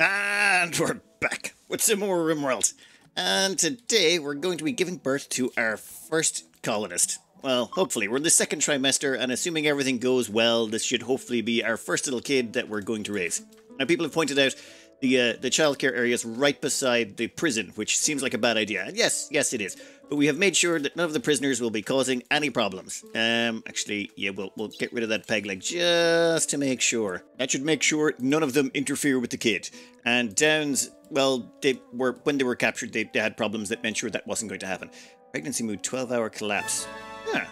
And we're back with some more RimWorld. And today we're going to be giving birth to our first colonist. Well, hopefully. We're in the second trimester, and assuming everything goes well, this should hopefully be our first little kid that we're going to raise. Now, people have pointed out the uh, the childcare area is right beside the prison, which seems like a bad idea. Yes, yes, it is. But we have made sure that none of the prisoners will be causing any problems. Um, actually, yeah, we'll, we'll get rid of that peg leg just to make sure. That should make sure none of them interfere with the kid. And Downs, well, they were when they were captured, they, they had problems that meant sure that wasn't going to happen. Pregnancy mood, 12-hour collapse. Huh.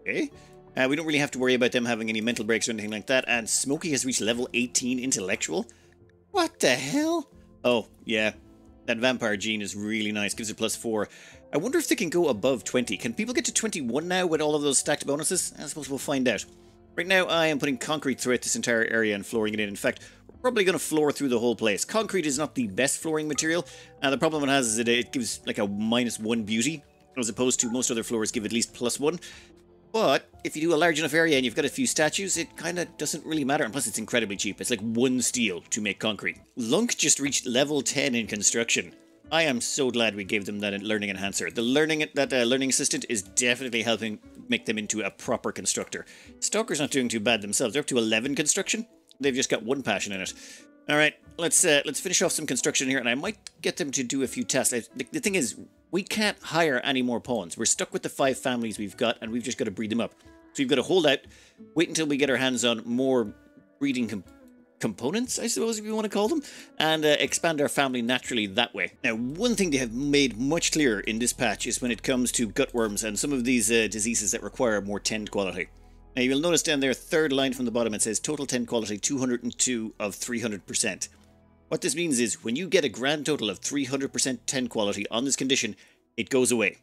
Okay. Uh, we don't really have to worry about them having any mental breaks or anything like that. And Smokey has reached level 18 intellectual. What the hell? Oh, yeah. That vampire gene is really nice. Gives it plus 4. I wonder if they can go above 20. Can people get to 21 now with all of those stacked bonuses? I suppose we'll find out. Right now, I am putting concrete throughout this entire area and flooring it in. In fact, we're probably going to floor through the whole place. Concrete is not the best flooring material. and the problem it has is that it gives like a minus 1 beauty, as opposed to most other floors give at least plus 1. But if you do a large enough area and you've got a few statues, it kind of doesn't really matter. And plus, it's incredibly cheap. It's like one steel to make concrete. Lunk just reached level 10 in construction. I am so glad we gave them that learning enhancer. The learning that uh, learning assistant is definitely helping make them into a proper constructor. Stalker's not doing too bad themselves. They're up to 11 construction. They've just got one passion in it. All right, let's uh, let's finish off some construction here, and I might get them to do a few tests. I, the, the, thing is, we can't hire any more pawns. We're stuck with the five families we've got, and we've just got to breed them up. So we've got to hold out, wait until we get our hands on more breeding components, I suppose, if you want to call them, and uh, expand our family naturally that way. Now, one thing they have made much clearer in this patch is when it comes to gutworms and some of these uh, diseases that require more tend quality. Now, you'll notice down there, third line from the bottom, it says total tend quality 202 of 300%. What this means is when you get a grand total of 300% tend quality on this condition, it goes away.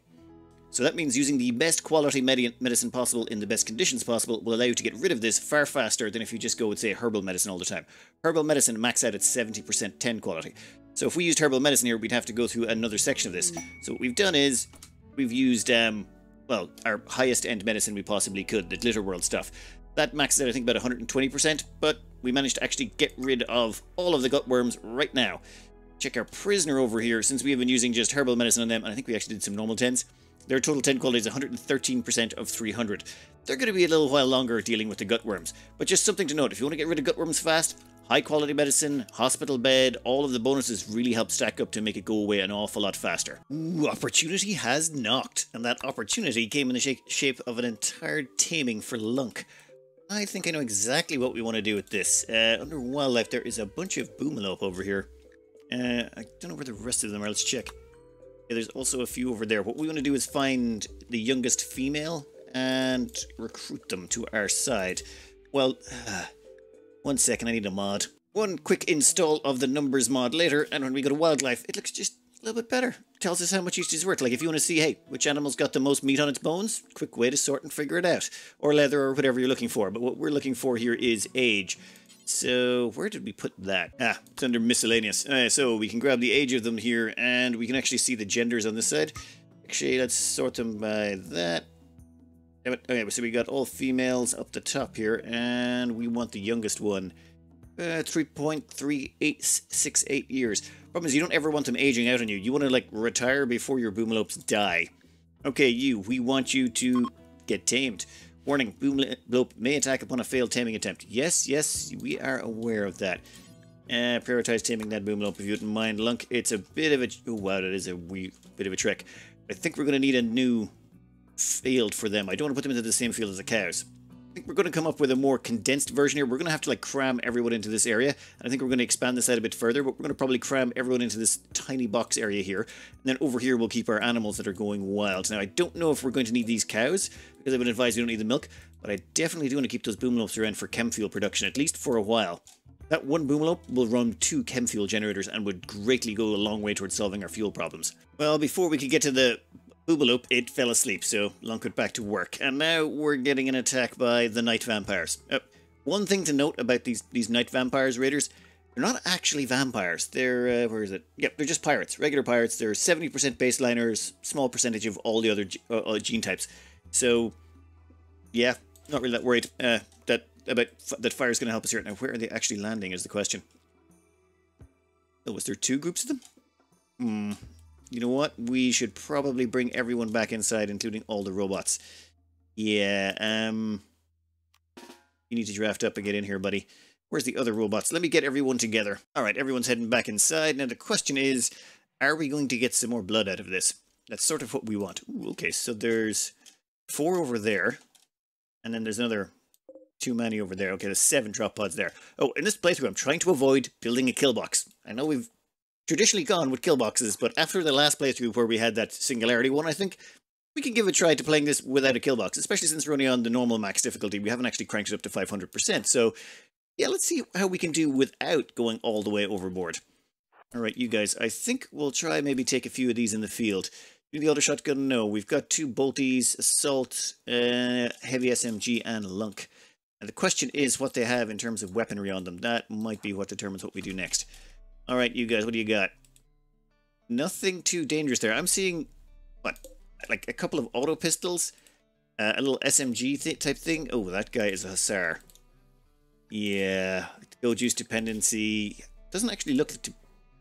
So that means using the best quality medicine possible in the best conditions possible will allow you to get rid of this far faster than if you just go with, say, herbal medicine all the time. Herbal medicine max out at 70% tend quality. So if we used herbal medicine here, we'd have to go through another section of this. So what we've done is, we've used, um, well, our highest end medicine we possibly could, the Glitter World stuff. That maxes out, I think, about 120%, but we managed to actually get rid of all of the gut worms right now. Check our prisoner over here, since we have been using just herbal medicine on them, and I think we actually did some normal tens. Their total tend quality is 113% of 300. They're going to be a little while longer dealing with the gutworms. But just something to note, if you want to get rid of gutworms fast, high quality medicine, hospital bed, all of the bonuses really help stack up to make it go away an awful lot faster. Ooh, opportunity has knocked. And that opportunity came in the sh shape of an entire taming for Lunk. I think I know exactly what we want to do with this. Uh, under wildlife, there is a bunch of boomalope over here. Uh, I don't know where the rest of them are. Let's check. Yeah, there's also a few over there. What we want to do is find the youngest female and recruit them to our side. Well, uh, one second, I need a mod. One quick install of the numbers mod later, and when we go to wildlife, it looks just a little bit better. Tells us how much each is worth. Like if you want to see, hey, which animal's got the most meat on its bones, quick way to sort and figure it out. Or leather or whatever you're looking for. But what we're looking for here is age. So where did we put that? Ah, it's under miscellaneous. Uh, so we can grab the age of them here and we can actually see the genders on this side. Actually, let's sort them by that. Okay, so we got all females up the top here and we want the youngest one. Uh, 3.3868 years. Problem is you don't ever want them aging out on you. You want to like retire before your boomalopes die. Okay, you, we want you to get tamed. Warning, Boomalope may attack upon a failed taming attempt. Yes, yes, we are aware of that. Uh, prioritize taming that Boomalope if you wouldn't mind. Lunk, it's a bit of a... Oh, wow, that is a wee bit of a trick. I think we're going to need a new field for them. I don't want to put them into the same field as the cows think we're going to come up with a more condensed version here. We're going to have to like cram everyone into this area. And I think we're going to expand this out a bit further, but we're going to probably cram everyone into this tiny box area here. And then over here, we'll keep our animals that are going wild. Now, I don't know if we're going to need these cows, because I've been advised we don't need the milk, but I definitely do want to keep those boomalopes around for chem fuel production, at least for a while. That one boomalope will run two chem fuel generators and would greatly go a long way towards solving our fuel problems. Well, before we could get to the Boomalope, it fell asleep, so Lunk went back to work. And now we're getting an attack by the night vampires. Uh, one thing to note about these, these night vampires raiders, they're not actually vampires. They're, uh, where is it? Yep, they're just pirates, regular pirates. They're 70% baseliners, small percentage of all the other uh, uh, gene types. So, yeah, not really that worried uh, that about that fire's going to help us here. Now, where are they actually landing is the question. Oh, was there two groups of them? Hmm. You know what? We should probably bring everyone back inside, including all the robots. Yeah, um... You need to draft up and get in here, buddy. Where's the other robots? Let me get everyone together. Alright, everyone's heading back inside. Now the question is, are we going to get some more blood out of this? That's sort of what we want. Ooh, okay, so there's four over there. And then there's another too many over there. Okay, there's seven drop pods there. Oh, in this playthrough, I'm trying to avoid building a kill box. I know we've traditionally gone with kill boxes, but after the last playthrough where we had that singularity one, I think we can give a try to playing this without a kill box, especially since we're only on the normal max difficulty. We haven't actually cranked it up to 500%. So, yeah, let's see how we can do without going all the way overboard. All right, you guys, I think we'll try maybe take a few of these in the field. Do the auto shotgun? No. We've got two bolties, assault, uh, heavy SMG, and lunk. And the question is what they have in terms of weaponry on them. That might be what determines what we do next. All right, you guys, what do you got? Nothing too dangerous there. I'm seeing, what, like a couple of auto pistols, uh, a little SMG th type thing. Oh, that guy is a hussar. Yeah, go juice dependency doesn't actually look to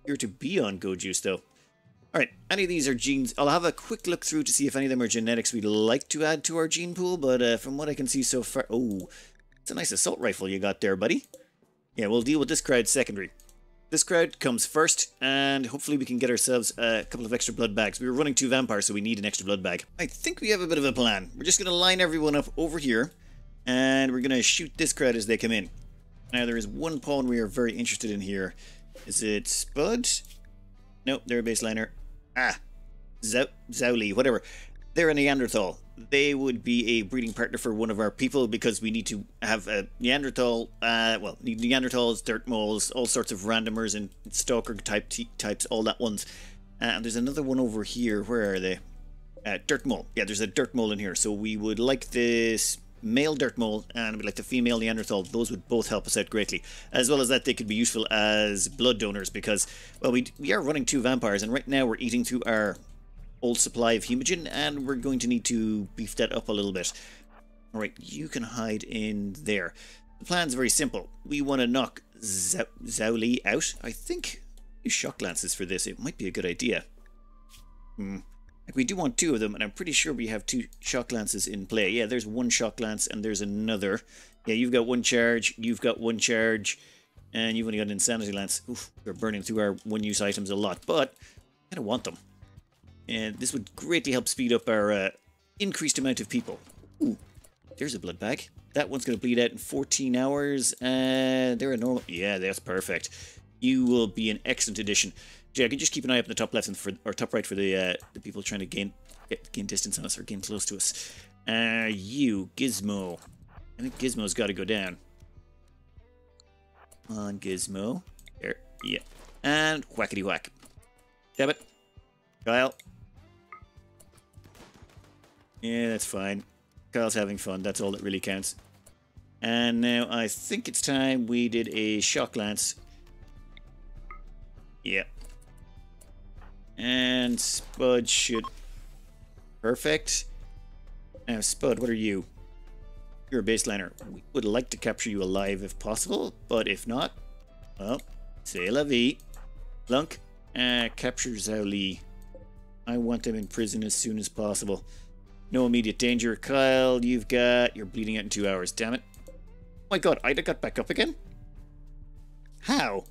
appear to be on go juice though. Alright, any of these are genes. I'll have a quick look through to see if any of them are genetics we'd like to add to our gene pool, but uh, from what I can see so far... Oh, it's a nice assault rifle you got there, buddy. Yeah, we'll deal with this crowd secondary. This crowd comes first, and hopefully we can get ourselves a couple of extra blood bags. We were running two vampires, so we need an extra blood bag. I think we have a bit of a plan. We're just going to line everyone up over here, and we're going to shoot this crowd as they come in. Now, there is one pawn we are very interested in here. Is it Spud? Nope, they're a baseliner ah, Zowli, whatever. They're a Neanderthal. They would be a breeding partner for one of our people because we need to have a Neanderthal, uh, well, Neanderthals, dirt moles, all sorts of randomers and stalker type types, all that ones. Uh, and there's another one over here. Where are they? Uh, dirt mole. Yeah, there's a dirt mole in here. So we would like this male dirt mole and we'd like the female Neanderthal. Those would both help us out greatly. As well as that, they could be useful as blood donors because, well, we, we are running two vampires and right now we're eating through our old supply of hemogen and we're going to need to beef that up a little bit. Alright, you can hide in there. The plan's very simple. We want to knock Zowli out. I think shock lances for this. It might be a good idea. Hmm. Like we do want two of them, and I'm pretty sure we have two shock lances in play. Yeah, there's one shock lance and there's another. Yeah, you've got one charge, you've got one charge, and you've only got an insanity lance. Oof, we're burning through our one-use items a lot, but I kind of want them. And this would greatly help speed up our uh, increased amount of people. Ooh, there's a blood bag. That one's going to bleed out in 14 hours. Uh, they're a normal... Yeah, that's perfect. You will be an excellent addition. Yeah, can just keep an eye up in the top left and for or top right for the uh, the people trying to gain gain distance on us or gain close to us. Uh, you Gizmo. I think Gizmo's got to go down. On Gizmo. There, yeah, and whackety whack. Damn it, Kyle. Yeah, that's fine. Kyle's having fun. That's all that really counts. And now I think it's time we did a shock lance. Yeah, and Spud should... Perfect. Now, Spud, what are you? You're a baseliner. We would like to capture you alive if possible, but if not, well, say la vie. Lunk, uh, capture Zhao Li. I want him in prison as soon as possible. No immediate danger. Kyle, you've got... You're bleeding out in two hours, damn it. Oh my god, Ida got back up again? How?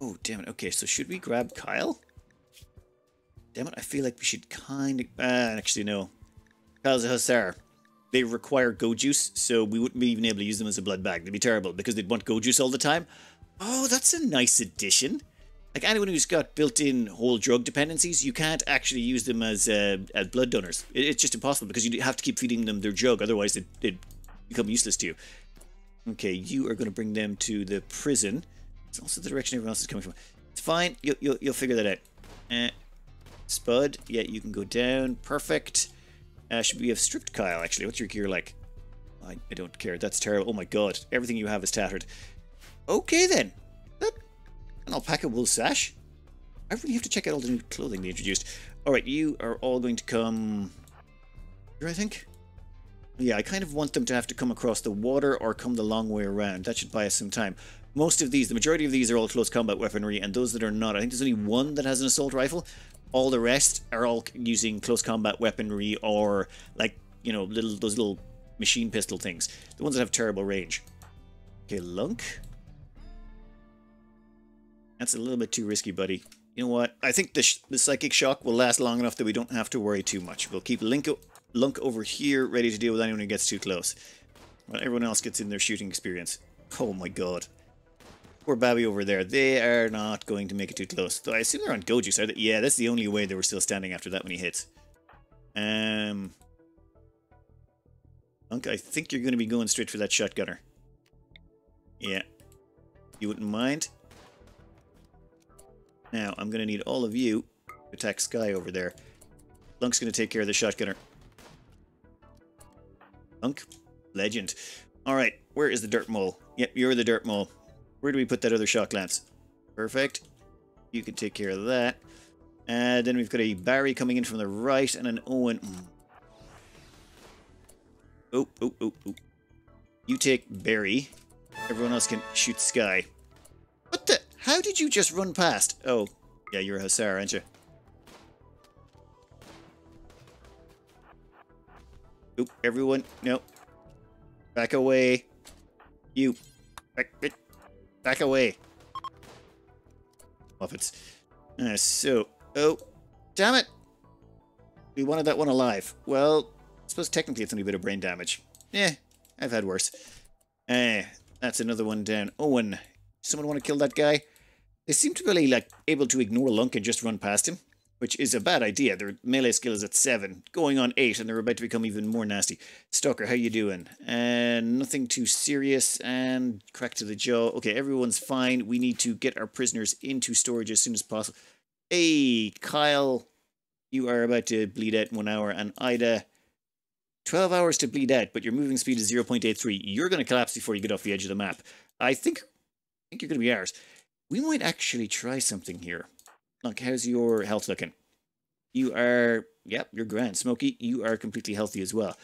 Oh, damn it. Okay, so should we grab Kyle? Damn it, I feel like we should kind of... Uh, actually, no. Kyle's a Hussar. They require go juice, so we wouldn't be even able to use them as a blood bag. They'd be terrible, because they'd want go juice all the time. Oh, that's a nice addition. Like anyone who's got built-in whole drug dependencies, you can't actually use them as uh, as blood donors. It's just impossible, because you have to keep feeding them their drug, otherwise they'd, they'd become useless to you. Okay, you are going to bring them to the prison. It's also the direction everyone else is coming from. It's fine. You'll, you'll, you'll figure that out. Uh, Spud, yeah, you can go down. Perfect. Uh, should we have stripped Kyle, actually? What's your gear like? I, I don't care. That's terrible. Oh my god. Everything you have is tattered. Okay, then. An alpaca wool sash. I really have to check out all the new clothing they introduced. Alright, you are all going to come... Here, I think? Yeah, I kind of want them to have to come across the water or come the long way around. That should buy us some time. most of these, the majority of these are all close combat weaponry, and those that are not, I think there's only one that has an assault rifle. All the rest are all using close combat weaponry or like you know little those little machine pistol things. The ones that have terrible range. Okay, Lunk. That's a little bit too risky, buddy. You know what? I think the, the psychic shock will last long enough that we don't have to worry too much. We'll keep Link Lunk over here, ready to deal with anyone who gets too close. While everyone else gets in their shooting experience. Oh my god. Poor Babby over there. They are not going to make it too close. Though I assume they're on Goju side. Yeah, that's the only way they were still standing after that many hits. Um, Lunk, I think you're going to be going straight for that shotgunner. Yeah. You wouldn't mind? Now, I'm going to need all of you to attack Sky over there. Lunk's going to take care of the shotgunner. Lunk, legend. Alright, where is the dirt mole? Yep, you're the dirt mole. Where do we put that other shock lance? Perfect. You can take care of that. And then we've got a Barry coming in from the right and an Owen. Oh, oh, oh, oh. You take Barry. Everyone else can shoot Sky. What the? How did you just run past? Oh, yeah, you're a Hussar, aren't you? Oop, everyone, no. Back away. You. Back, back away. Muppets. Uh, so, oh, damn it. We wanted that one alive. Well, I suppose technically it's only a bit of brain damage. Yeah, I've had worse. Eh, that's another one down. Owen, someone want to kill that guy? They seem to be really, like able to ignore Lunk and just run past him, which is a bad idea. Their melee skill is at 7, going on 8, and they're about to become even more nasty. Stalker, how you doing? And uh, nothing too serious, and crack to the jaw. Okay, everyone's fine. We need to get our prisoners into storage as soon as possible. Hey, Kyle, you are about to bleed out in one hour, and Ida, 12 hours to bleed out, but your moving speed is 0.83. You're going to collapse before you get off the edge of the map. I think, I think you're going to be ours. We might actually try something here. Look, how's your health looking? You are, yep, you're grand. Smokey, you are completely healthy as well.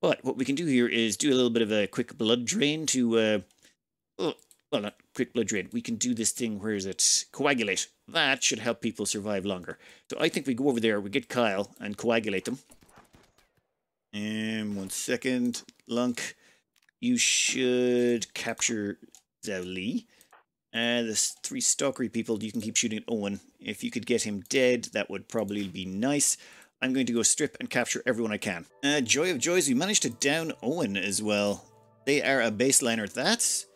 But what we can do here is do a little bit of a quick blood drain to, uh, oh, well, not quick blood drain. We can do this thing, where is it? Coagulate. That should help people survive longer. So I think we go over there, we get Kyle and coagulate them. And one second, Lunk, you should capture Zhao Li. And the three stalkery people, you can keep shooting at Owen. If you could get him dead, that would probably be nice. I'm going to go strip and capture everyone I can. Uh, joy of joys, we managed to down Owen as well. They are a baseliner. That's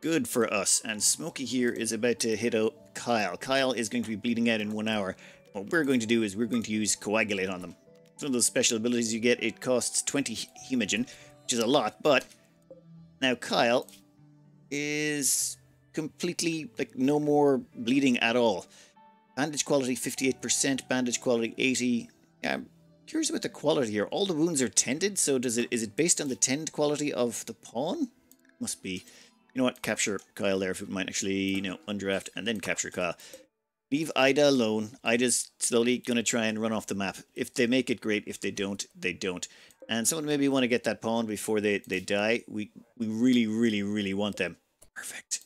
good for us. And Smokey here is about to hit out Kyle. Kyle is going to be bleeding out in one hour. What we're going to do is we're going to use Coagulate on them. It's one of those special abilities you get. It costs 20 Hemogen, which is a lot, but now Kyle is completely, like, no more bleeding at all. Bandage quality 58%, bandage quality 80. Yeah, I'm curious about the quality here. All the wounds are tended, so does it is it based on the tend quality of the pawn? Must be. You know what? Capture Kyle there if it might actually, you know, undraft and then capture Kyle. Leave Ida alone. Ida's slowly going to try and run off the map. If they make it, great. If they don't, they don't. And someone maybe want to get that pawn before they, they die. We, we really, really, really want them. Perfect.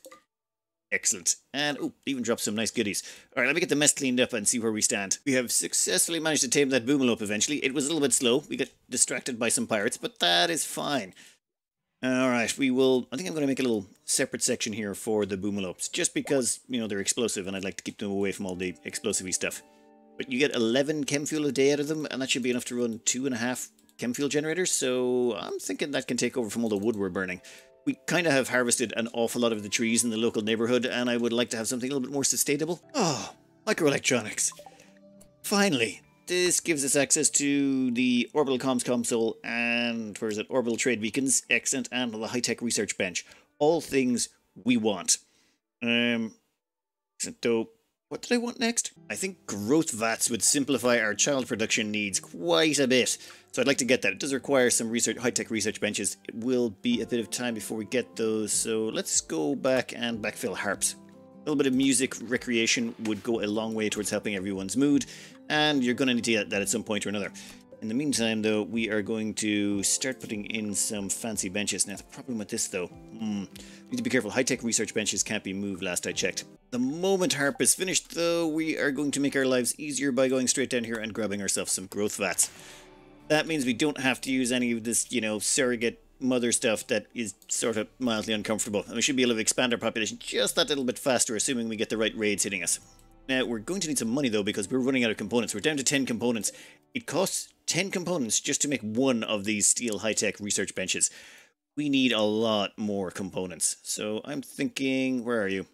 Excellent. And, oh, even dropped some nice goodies. All right, let me get the mess cleaned up and see where we stand. We have successfully managed to tame that Boomalope eventually. It was a little bit slow. We got distracted by some pirates, but that is fine. All right, we will. I think I'm going to make a little separate section here for the boomalopes, just because you know they're explosive, and I'd like to keep them away from all the explosive stuff. But you get 11 chem fuel a day out of them, and that should be enough to run two and a half chem fuel generators. So I'm thinking that can take over from all the wood we're burning. We kind of have harvested an awful lot of the trees in the local neighborhood, and I would like to have something a little bit more sustainable. Oh, microelectronics. Finally, this gives us access to the Orbital Comms console and, where is it, Orbital Trade Beacons, excellent, and the high-tech research bench. All things we want. Um, so, what did I want next? I think growth vats would simplify our child production needs quite a bit. So I'd like to get that. It does require some research, high-tech research benches. It will be a bit of time before we get those. So let's go back and backfill harps. A little bit of music recreation would go a long way towards helping everyone's mood, and you're going to need to get that at some point or another. In the meantime, though, we are going to start putting in some fancy benches. Now, the problem with this, though, hmm, we need to be careful. High-tech research benches can't be moved last I checked. The moment harp is finished, though, we are going to make our lives easier by going straight down here and grabbing ourselves some growth vats. That means we don't have to use any of this, you know, surrogate mother stuff that is sort of mildly uncomfortable. And we should be able to expand our population just that little bit faster, assuming we get the right raids hitting us. Now, we're going to need some money, though, because we're running out of components. We're down to 10 components. It costs 10 components just to make one of these steel high-tech research benches. We need a lot more components. So I'm thinking, where are you?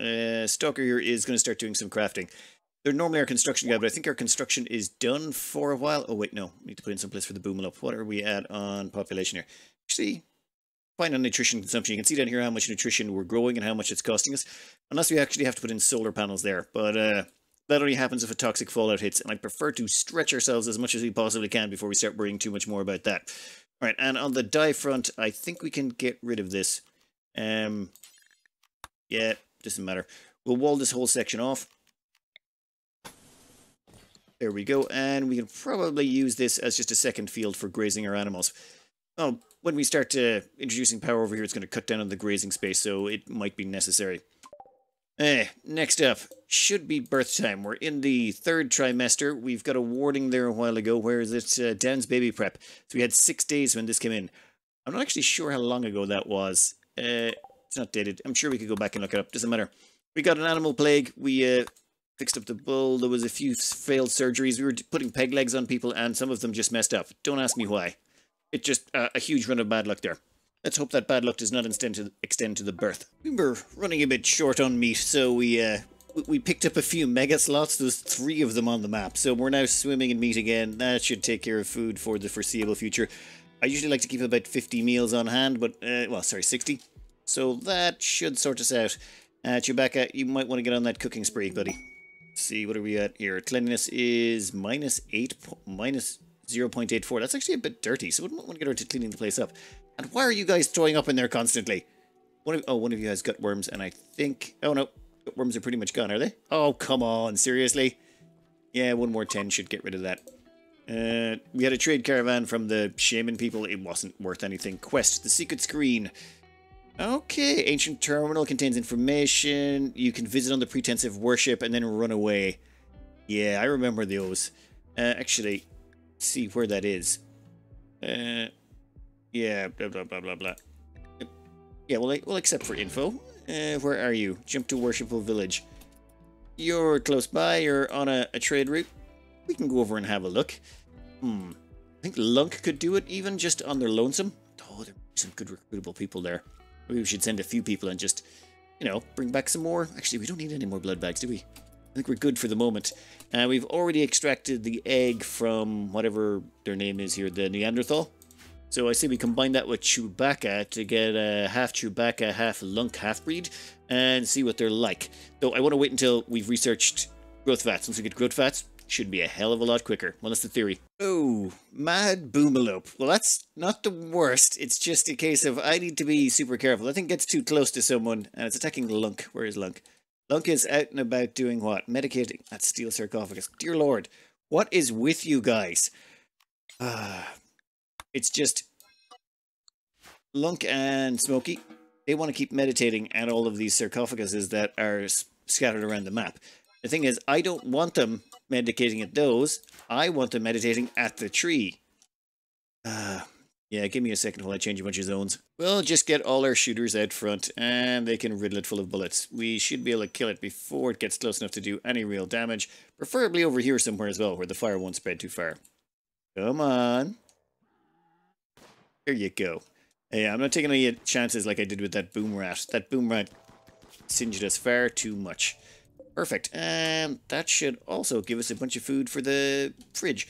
Uh, Stalker here is going to start doing some crafting. They're normally our construction guy, but I think our construction is done for a while. Oh, wait, no. We need to put in some place for the boom up. What are we at on population here? Actually, fine on nutrition consumption. You can see down here how much nutrition we're growing and how much it's costing us. Unless we actually have to put in solar panels there. But uh, that only happens if a toxic fallout hits. And I prefer to stretch ourselves as much as we possibly can before we start worrying too much more about that. All right, and on the die front, I think we can get rid of this. Um, yeah, doesn't matter. We'll wall this whole section off. There we go, and we can probably use this as just a second field for grazing our animals. Oh, when we start uh, introducing power over here, it's going to cut down on the grazing space, so it might be necessary. Eh, next up, should be birth time. We're in the third trimester. We've got a warning there a while ago. Where is it? Uh, Dan's baby prep. So we had six days when this came in. I'm not actually sure how long ago that was. Uh, it's not dated. I'm sure we could go back and look it up. Doesn't matter. We got an animal plague. We uh, fixed up the bull. There was a few failed surgeries. We were putting peg legs on people, and some of them just messed up. Don't ask me why. It's just uh, a huge run of bad luck there. Let's hope that bad luck does not extend to, extend to the birth. We were running a bit short on meat, so we uh, we picked up a few megasloths. There's three of them on the map, so we're now swimming in meat again. That should take care of food for the foreseeable future. I usually like to keep about 50 meals on hand, but, uh, well, sorry, 60. So that should sort us out. Uh, Chewbacca, you might want to get on that cooking spree, buddy. Let's see, what are we at here? Cleanliness is minus 8, minus 0.84. That's actually a bit dirty, so we want to get her to cleaning the place up. And why are you guys throwing up in there constantly? One of, oh, one of you has gut worms, and I think... Oh, no. Gut worms are pretty much gone, are they? Oh, come on. Seriously? Yeah, one more 10 should get rid of that. Uh, we had a trade caravan from the shaman people. It wasn't worth anything. Quest, the secret screen. Okay, ancient terminal contains information. You can visit on the pretense of worship and then run away. Yeah, I remember those. Uh, actually, see where that is. Uh, yeah, blah, blah, blah, blah, blah. Yeah, well, well, except for info. Uh, where are you? Jump to Worshipful Village. You're close by, you're on a, a trade route. We can go over and have a look. Hmm. I think Lunk could do it even just on their lonesome. Oh, there are some good recruitable people there. Maybe we should send a few people and just, you know, bring back some more. Actually, we don't need any more blood bags, do we? I think we're good for the moment. Uh, we've already extracted the egg from whatever their name is here, the Neanderthal. So I say we combine that with Chewbacca to get a half Chewbacca, half Lunk half-breed and see what they're like. Though I want to wait until we've researched growth vats. Once we get growth vats, should be a hell of a lot quicker. Well, that's the theory. Oh, Mad Boomalope. Well, that's not the worst. It's just a case of I need to be super careful. I think it gets too close to someone and it's attacking Lunk. Where is Lunk? Lunk is out and about doing what? Medicating. That's steel sarcophagus. Dear Lord, what is with you guys? Ah, it's just Lunk and Smokey. They want to keep meditating at all of these sarcophaguses that are scattered around the map. The thing is, I don't want them meditating at those. I want them meditating at the tree. Uh, yeah, give me a second while I change a bunch of zones. We'll just get all our shooters out front, and they can riddle it full of bullets. We should be able to kill it before it gets close enough to do any real damage. Preferably over here somewhere as well, where the fire won't spread too far. Come on. There you go. Yeah, I'm not taking any chances like I did with that boom rat. That boom rat singed us far too much. Perfect. Um, that should also give us a bunch of food for the fridge.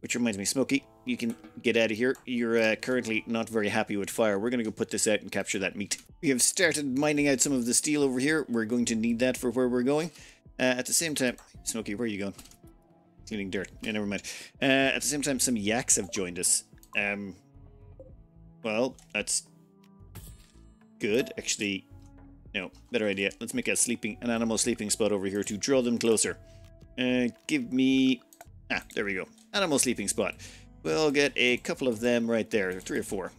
Which reminds me, Smokey, you can get out of here. You're uh, currently not very happy with fire. We're going to go put this out and capture that meat. We have started mining out some of the steel over here. We're going to need that for where we're going. Uh, at the same time, Smokey, where are you going? Stealing dirt. Yeah, never mind. Uh, at the same time, some yaks have joined us. Um, well, that's good. Actually, no, better idea. Let's make a sleeping, an animal sleeping spot over here to draw them closer. Uh, give me... Ah, there we go. animal sleeping spot. We'll get a couple of them right there, three or four.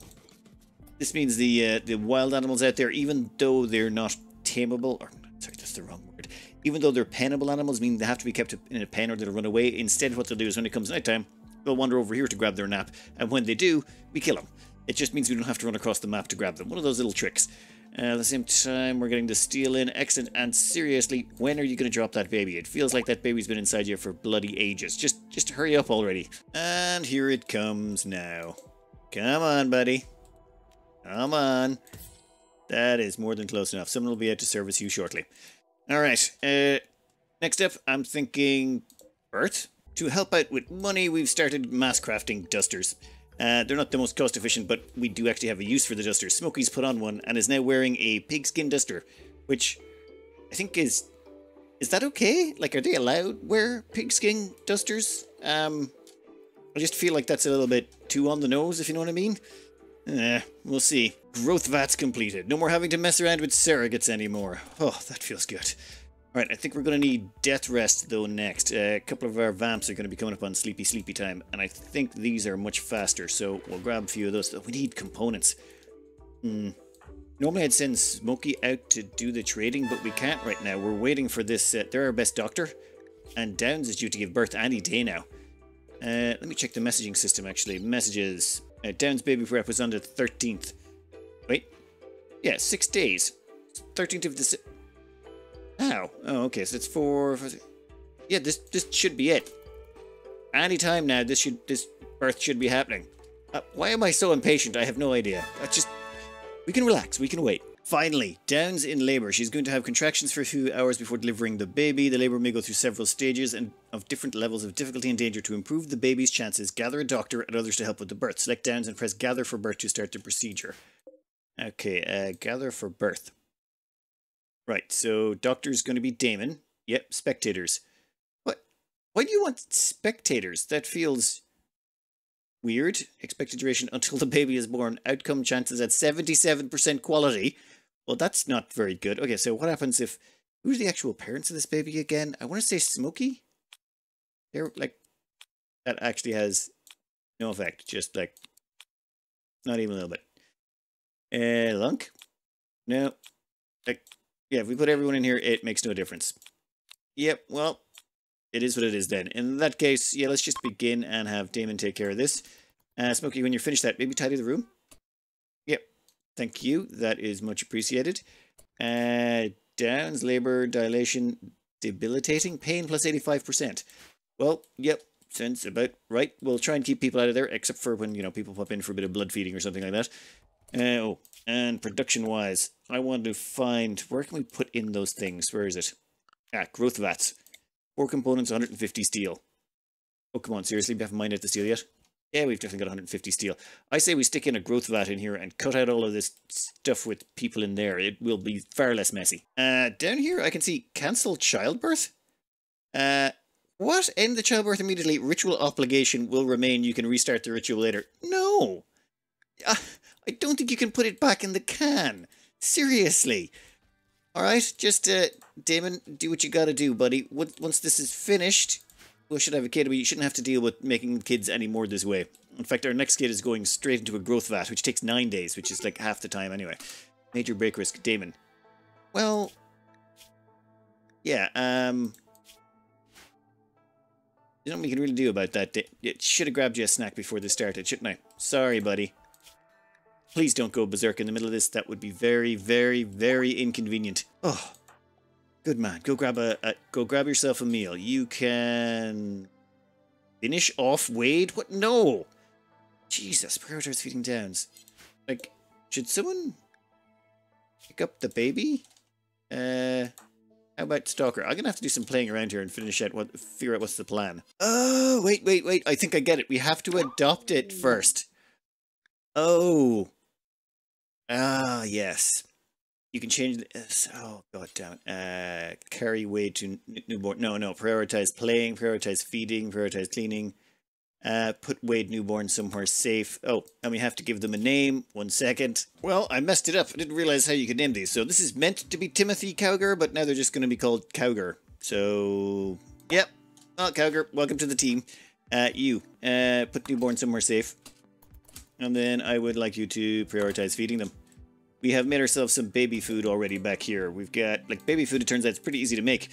This means the uh, the wild animals out there, even though they're not tameable, or sorry, that's the wrong word. Even though they're pennable animals, mean they have to be kept in a pen or they'll run away. Instead, what they'll do is when it comes nighttime, they'll wander over here to grab their nap, and when they do, we kill them. It just means we don't have to run across the map to grab them. One of those little tricks. Uh, at the same time, we're getting the steel in. Excellent. And seriously, when are you going to drop that baby? It feels like that baby's been inside you for bloody ages. Just, just hurry up already. And here it comes now. Come on, buddy. Come on. That is more than close enough. Someone will be out to service you shortly. All right. Uh, next up, I'm thinking Earth. To help out with money, we've started mass crafting dusters. Uh, they're not the most cost efficient, but we do actually have a use for the duster. Smokey's put on one and is now wearing a pigskin duster, which I think is is that okay? Like, are they allowed wear pigskin dusters? Um, I just feel like that's a little bit too on the nose, if you know what I mean. Eh, we'll see. Growth vats completed. No more having to mess around with surrogates anymore. Oh, that feels good. Alright, I think we're going to need Death Rest, though, next. Uh, a couple of our Vamps are going to be coming up on Sleepy Sleepy time, and I think these are much faster, so we'll grab a few of those. We need components. Hmm. Normally I'd send Smokey out to do the trading, but we can't right now. We're waiting for this. Uh, they're our best doctor, and Downs is due to give birth any day now. Uh, let me check the messaging system, actually. Messages. Uh, Downs baby prep was on the 13th. Wait. Yeah, six days. 13th of the... Oh, oh, okay. So it's four. Yeah, this this should be it. Anytime now, this should this birth should be happening. Uh, why am I so impatient? I have no idea. I just we can relax. We can wait. Finally, Downs in labour. She's going to have contractions for a few hours before delivering the baby. The labour may go through several stages and of different levels of difficulty and danger to improve the baby's chances. Gather a doctor and others to help with the birth. Select Downs and press Gather for birth to start the procedure. Okay, uh, Gather for birth. Right, so doctor's going to be Damon. Yep, spectators. What? Why do you want spectators? That feels weird. Expected duration until the baby is born. Outcome chances at 77% quality. Well, that's not very good. Okay, so what happens if... Who's the actual parents of this baby again? I want to say Smokey? They're like... That actually has no effect. Just like... Not even a little bit. Uh, Lunk? No. Like, yeah, if we put everyone in here, it makes no difference. Yep, well, it is what it is then. In that case, yeah, let's just begin and have Damon take care of this. Uh, Smokey, when you're finished that, maybe tidy the room? Yep, thank you. That is much appreciated. Uh, Downs, labor, dilation, debilitating, pain plus 85%. Well, yep, sounds about right. We'll try and keep people out of there, except for when, you know, people pop in for a bit of blood feeding or something like that. Uh, oh, and production-wise, I want to find... Where can we put in those things? Where is it? Ah, growth vats. Four components, 150 steel. Oh, come on, seriously? We haven't mined out the steel yet? Yeah, we've definitely got 150 steel. I say we stick in a growth vat in here and cut out all of this stuff with people in there. It will be far less messy. Uh, down here, I can see cancel childbirth. Uh, what? End the childbirth immediately. Ritual obligation will remain. You can restart the ritual later. No! Uh, I don't think you can put it back in the can. Seriously. Alright, just, uh, Damon, do what you gotta do, buddy. Once this is finished, we should have a kid, you shouldn't have to deal with making kids anymore this way. In fact, our next kid is going straight into a growth vat, which takes nine days, which is like half the time anyway. Major break risk, Damon. Well, yeah, um... There's nothing we can really do about that. It should have grabbed you a snack before this started, shouldn't I? Sorry, buddy. Please don't go berserk in the middle of this. That would be very, very, very inconvenient. Oh, good man. Go grab a, a go grab yourself a meal. You can finish off Wade. What? No. Jesus, prioritize feeding downs. Like, should someone pick up the baby? Uh, how about Stalker? I'm gonna have to do some playing around here and finish out what figure out what's the plan. Oh, wait, wait, wait. I think I get it. We have to adopt it first. Oh. Ah, yes. You can change this. Oh, god damn it. Uh, carry weight to newborn. No, no. Prioritize playing, prioritize feeding, prioritize cleaning. Uh, put Wade newborn somewhere safe. Oh, and we have to give them a name. One second. Well, I messed it up. I didn't realize how you could name these. So this is meant to be Timothy Cowger, but now they're just going to be called Cowger. So, yep. Oh, Cowger, welcome to the team. Uh, you, uh, put newborn somewhere safe. And then I would like you to prioritize feeding them. We have made ourselves some baby food already back here. We've got, like, baby food, it turns out it's pretty easy to make.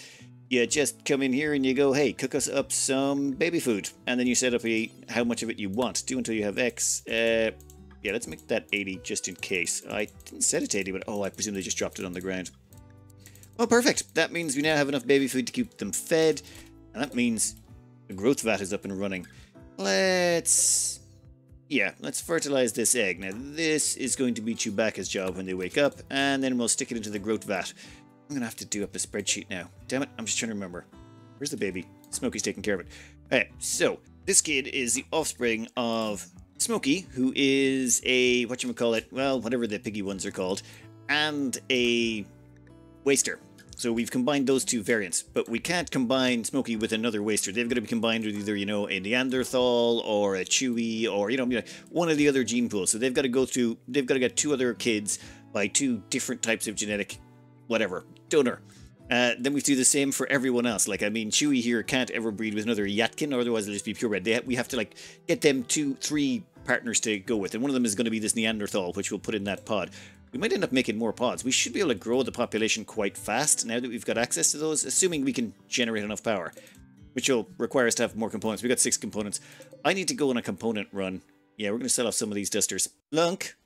You just come in here and you go, hey, cook us up some baby food. And then you set up a how much of it you want. Do until you have X. Uh, yeah, let's make that 80 just in case. I didn't set it to 80, but oh, I presume they just dropped it on the ground. Well, perfect. That means we now have enough baby food to keep them fed. And that means the growth vat is up and running. Let's... Yeah, let's fertilize this egg. Now, this is going to be Chewbacca's job when they wake up, and then we'll stick it into the growth vat. I'm to have to do up a spreadsheet now. Damn it, I'm just trying to remember. Where's the baby? Smokey's taking care of it. Alright, so, this kid is the offspring of Smokey, who is a, what you call it, well, whatever the piggy ones are called, and a waster. So we've combined those two variants, but we can't combine Smokey with another waster. They've got to be combined with either, you know, a Neanderthal or a Chewy or, you know, one of the other gene pools. So they've got to go through, they've got to get two other kids by two different types of genetic, whatever, donor. Uh, then we do the same for everyone else. Like, I mean, Chewy here can't ever breed with another Yttakin, or otherwise it'll just be purebred. They ha we have to, like, get them two, three partners to go with. And one of them is going to be this Neanderthal, which we'll put in that pod. We might end up making more pods. We should be able to grow the population quite fast now that we've got access to those, assuming we can generate enough power, which will require us to have more components. We've got six components. I need to go on a component run. Yeah, we're going to sell off some of these dusters. Lunk,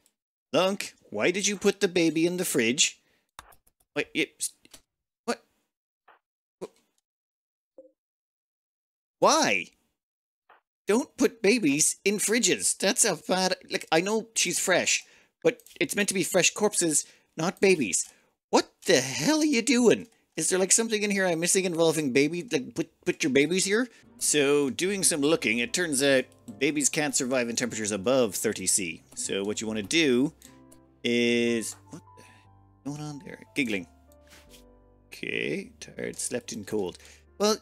Lunk, why did you put the baby in the fridge? Wait, it, what? Why? Don't put babies in fridges. That's a bad... Like, I know she's fresh, but it's meant to be fresh corpses, not babies. What the hell are you doing? Is there like something in here I'm missing involving baby? Like put put your babies here? So doing some looking, it turns out babies can't survive in temperatures above 30C. So what you want to do is what the going on there? Giggling. Okay, tired, slept in cold. Well,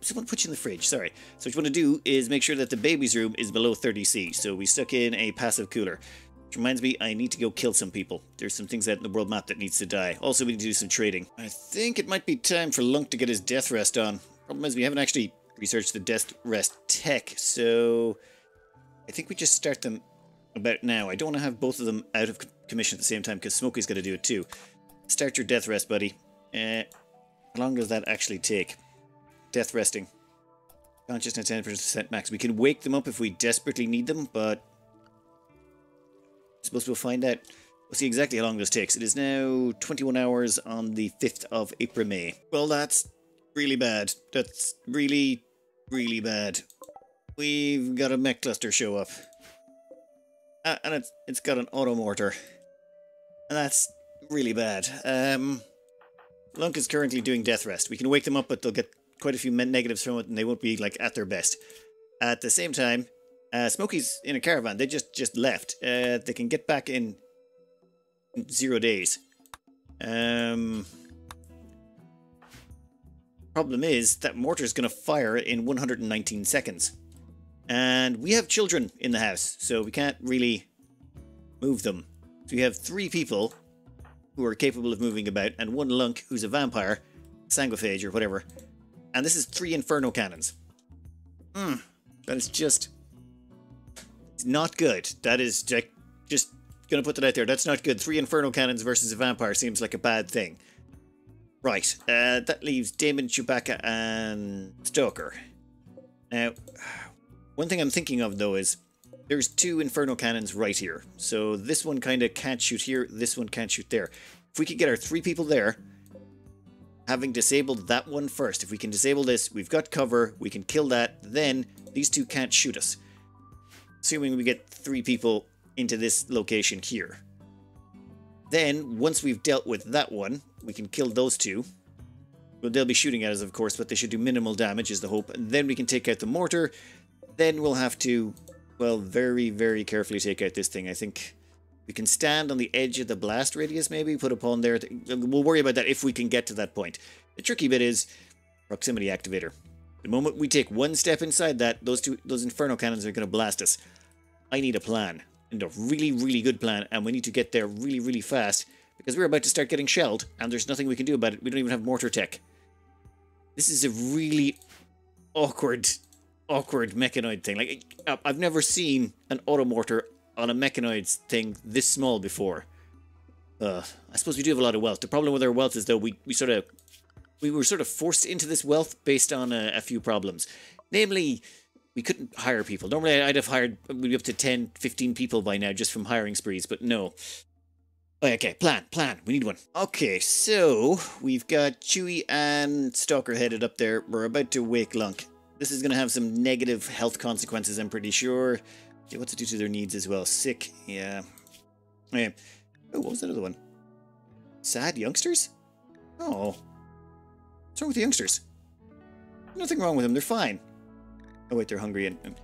someone put you in the fridge, sorry. So what you want to do is make sure that the baby's room is below 30C. So we stuck in a passive cooler. Which reminds me, I need to go kill some people. There's some things out in the world map that needs to die. Also, we need to do some trading. I think it might be time for Lunk to get his death rest on. Problem is, we haven't actually researched the death rest tech, so... I think we just start them about now. I don't want to have both of them out of commission at the same time, because Smokey's got to do it too. Start your death rest, buddy. Uh, how long does that actually take? Death resting. Consciousness 10% max. We can wake them up if we desperately need them, but suppose we'll find out. We'll see exactly how long this takes. It is now 21 hours on the 5th of April, May. Well, that's really bad. That's really, really bad. We've got a mech cluster show up. Uh, and it's, it's got an auto mortar. And that's really bad. Um, Lunk is currently doing death rest. We can wake them up, but they'll get quite a few negatives from it, and they won't be like at their best. At the same time, uh, Smokey's in a caravan. They just just left. Uh, they can get back in zero days. Um, problem is that mortar's going to fire in 119 seconds. And we have children in the house, so we can't really move them. So we have three people who are capable of moving about, and one lunk who's a vampire, sanguiphage or whatever. And this is three inferno cannons. Hmm, that is just not good. That is just gonna put that out there. That's not good. Three Inferno Cannons versus a Vampire seems like a bad thing. Right, uh, that leaves Damon, Chewbacca, and Stalker. Now, one thing I'm thinking of, though, is there's two Inferno Cannons right here. So this one kind of can't shoot here, this one can't shoot there. If we could get our three people there, having disabled that one first, if we can disable this, we've got cover, we can kill that, then these two can't shoot us assuming we get three people into this location here. Then, once we've dealt with that one, we can kill those two. Well, they'll be shooting at us, of course, but they should do minimal damage is the hope. And then we can take out the mortar. Then we'll have to, well, very, very carefully take out this thing. I think we can stand on the edge of the blast radius, maybe, put a pawn there. We'll worry about that if we can get to that point. The tricky bit is proximity activator. The moment we take one step inside that, those two, those inferno cannons are going to blast us. I need a plan, and a really, really good plan, and we need to get there really, really fast, because we're about to start getting shelled, and there's nothing we can do about it. We don't even have mortar tech. This is a really awkward, awkward mechanoid thing. Like, I've never seen an automortar on a mechanoid thing this small before. Uh, I suppose we do have a lot of wealth. The problem with our wealth is though we, we sort of we were sort of forced into this wealth based on a, a few problems. Namely, we couldn't hire people. Normally I'd have hired we'd be up to 10, 15 people by now just from hiring sprees, but no. Oh, okay, plan, plan. We need one. Okay, so we've got Chewie and Stalker headed up there. We're about to wake Lunk. This is going to have some negative health consequences, I'm pretty sure. Yeah, what's it do to their needs as well? Sick, yeah. Oh, yeah. Oh, what was that other one? Sad youngsters? Oh. What's wrong with the youngsters? Nothing wrong with them, they're fine. Oh wait, they're hungry and... and-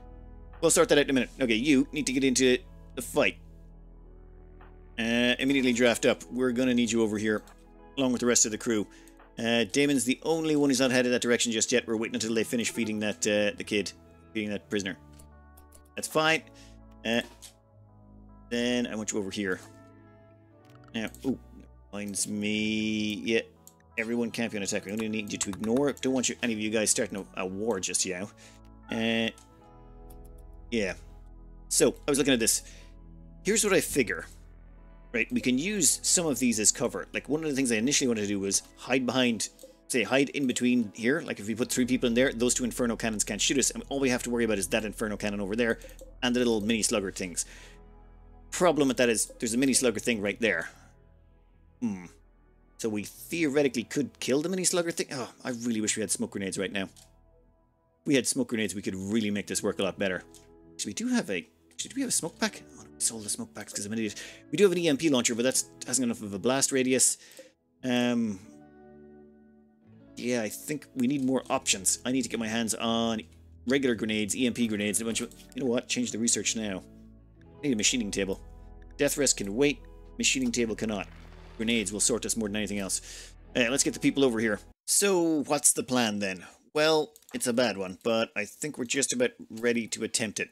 We'll sort that out in a minute. Okay, you need to get into the fight. Uh, immediately draft up. We're gonna need you over here, along with the rest of the crew. Uh, Damon's the only one who's not headed that direction just yet. We're waiting until they finish feeding that uh, the kid, feeding that prisoner. That's fine. Uh, then I want you over here. Now, ooh, reminds me. Yeah, everyone can't be on attack. We only need you to ignore. It. Don't want you any of you guys starting a, a war just yet. Uh, yeah. So I was looking at this. Here's what I figure. Right, we can use some of these as cover. Like one of the things I initially wanted to do was hide behind, say, hide in between here. Like if we put three people in there, those two inferno cannons can't shoot us, and all we have to worry about is that inferno cannon over there and the little mini slugger things. Problem with that is there's a mini slugger thing right there. Hmm. So we theoretically could kill the mini slugger thing. Oh, I really wish we had smoke grenades right now. If we had smoke grenades, we could really make this work a lot better. Actually, we do have a. Do we have a smoke pack? Oh, no, sold the smoke packs because I'm an idiot. We do have an EMP launcher, but that's hasn't enough of a blast radius. Um. Yeah, I think we need more options. I need to get my hands on regular grenades, EMP grenades, and a bunch of. You know what? Change the research now. I need a machining table. Death rest can wait. Machining table cannot. Grenades will sort us more than anything else. Uh, let's get the people over here. So, what's the plan then? Well, it's a bad one, but I think we're just about ready to attempt it.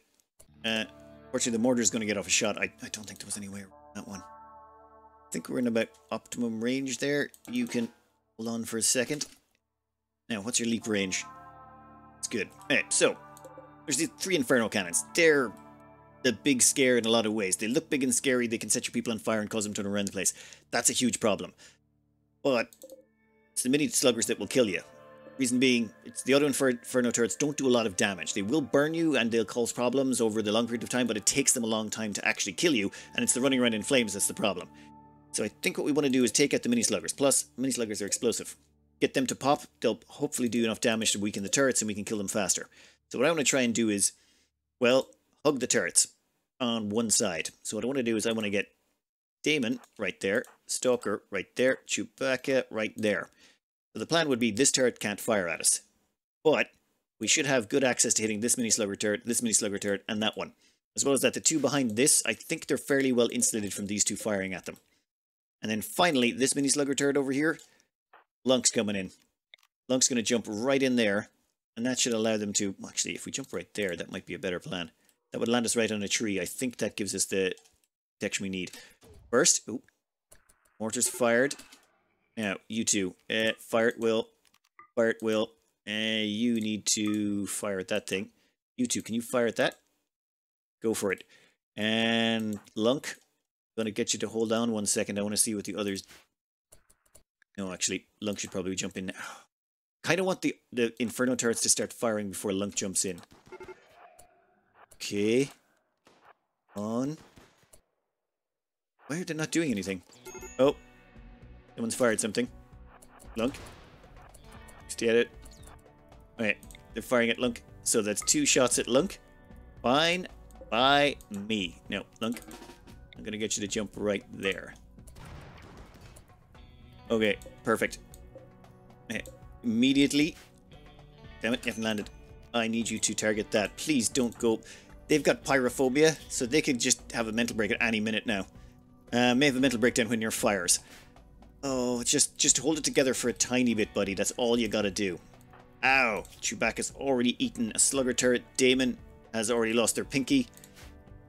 Uh, fortunately, the mortar's going to get off a shot. I, I don't think there was any way around that one. I think we're in about optimum range there. You can hold on for a second. Now, what's your leap range? It's good. Alright, so, there's these three Inferno cannons. They're the big scare in a lot of ways. They look big and scary, they can set your people on fire and cause them to run around the place. That's a huge problem. But it's the mini sluggers that will kill you. Reason being, it's the other Infer- Inferno turrets don't do a lot of damage. They will burn you and they'll cause problems over the long period of time, but it takes them a long time to actually kill you, and it's the running around in flames that's the problem. So I think what we want to do is take out the mini sluggers. Plus, mini sluggers are explosive. Get them to pop, they'll hopefully do enough damage to weaken the turrets and we can kill them faster. So what I want to try and do is, well, hug the turrets on one side. So what I want to do is I want to get Damon right there, Stalker right there, Chewbacca right there. So the plan would be this turret can't fire at us. But we should have good access to hitting this mini slugger turret, this mini slugger turret, and that one. As well as that, the two behind this, I think they're fairly well insulated from these two firing at them. And then finally, this mini slugger turret over here, Lunk's coming in. Lunk's going to jump right in there, and that should allow them to... Actually, if we jump right there, that might be a better plan. That would land us right on a tree. I think that gives us the protection we need. First, ooh, mortars fired. Now, you two, uh, fire it, Will. Fire it, Will. Uh, you need to fire at that thing. You two, can you fire at that? Go for it. And Lunk, gonna get you to hold on one second. I want to see what the others. No, actually, Lunk should probably jump in now. Kind of want the the Inferno turrets to start firing before Lunk jumps in. Okay. On. Why are they not doing anything? Oh. Someone's fired something. Lunk. Stay at it. Alright. They're firing at Lunk. So that's two shots at Lunk. Fine by me. No, Lunk. I'm gonna get you to jump right there. Okay, perfect. Immediately. Damn it, you haven't landed. I need you to target that. Please don't go. They've got pyrophobia, so they could just have a mental break at any minute now. Uh, may have a mental breakdown when near fires. Oh, just just hold it together for a tiny bit, buddy. That's all you gotta do. Ow! Chewbacca's already eaten a slugger turret. Damon has already lost their pinky.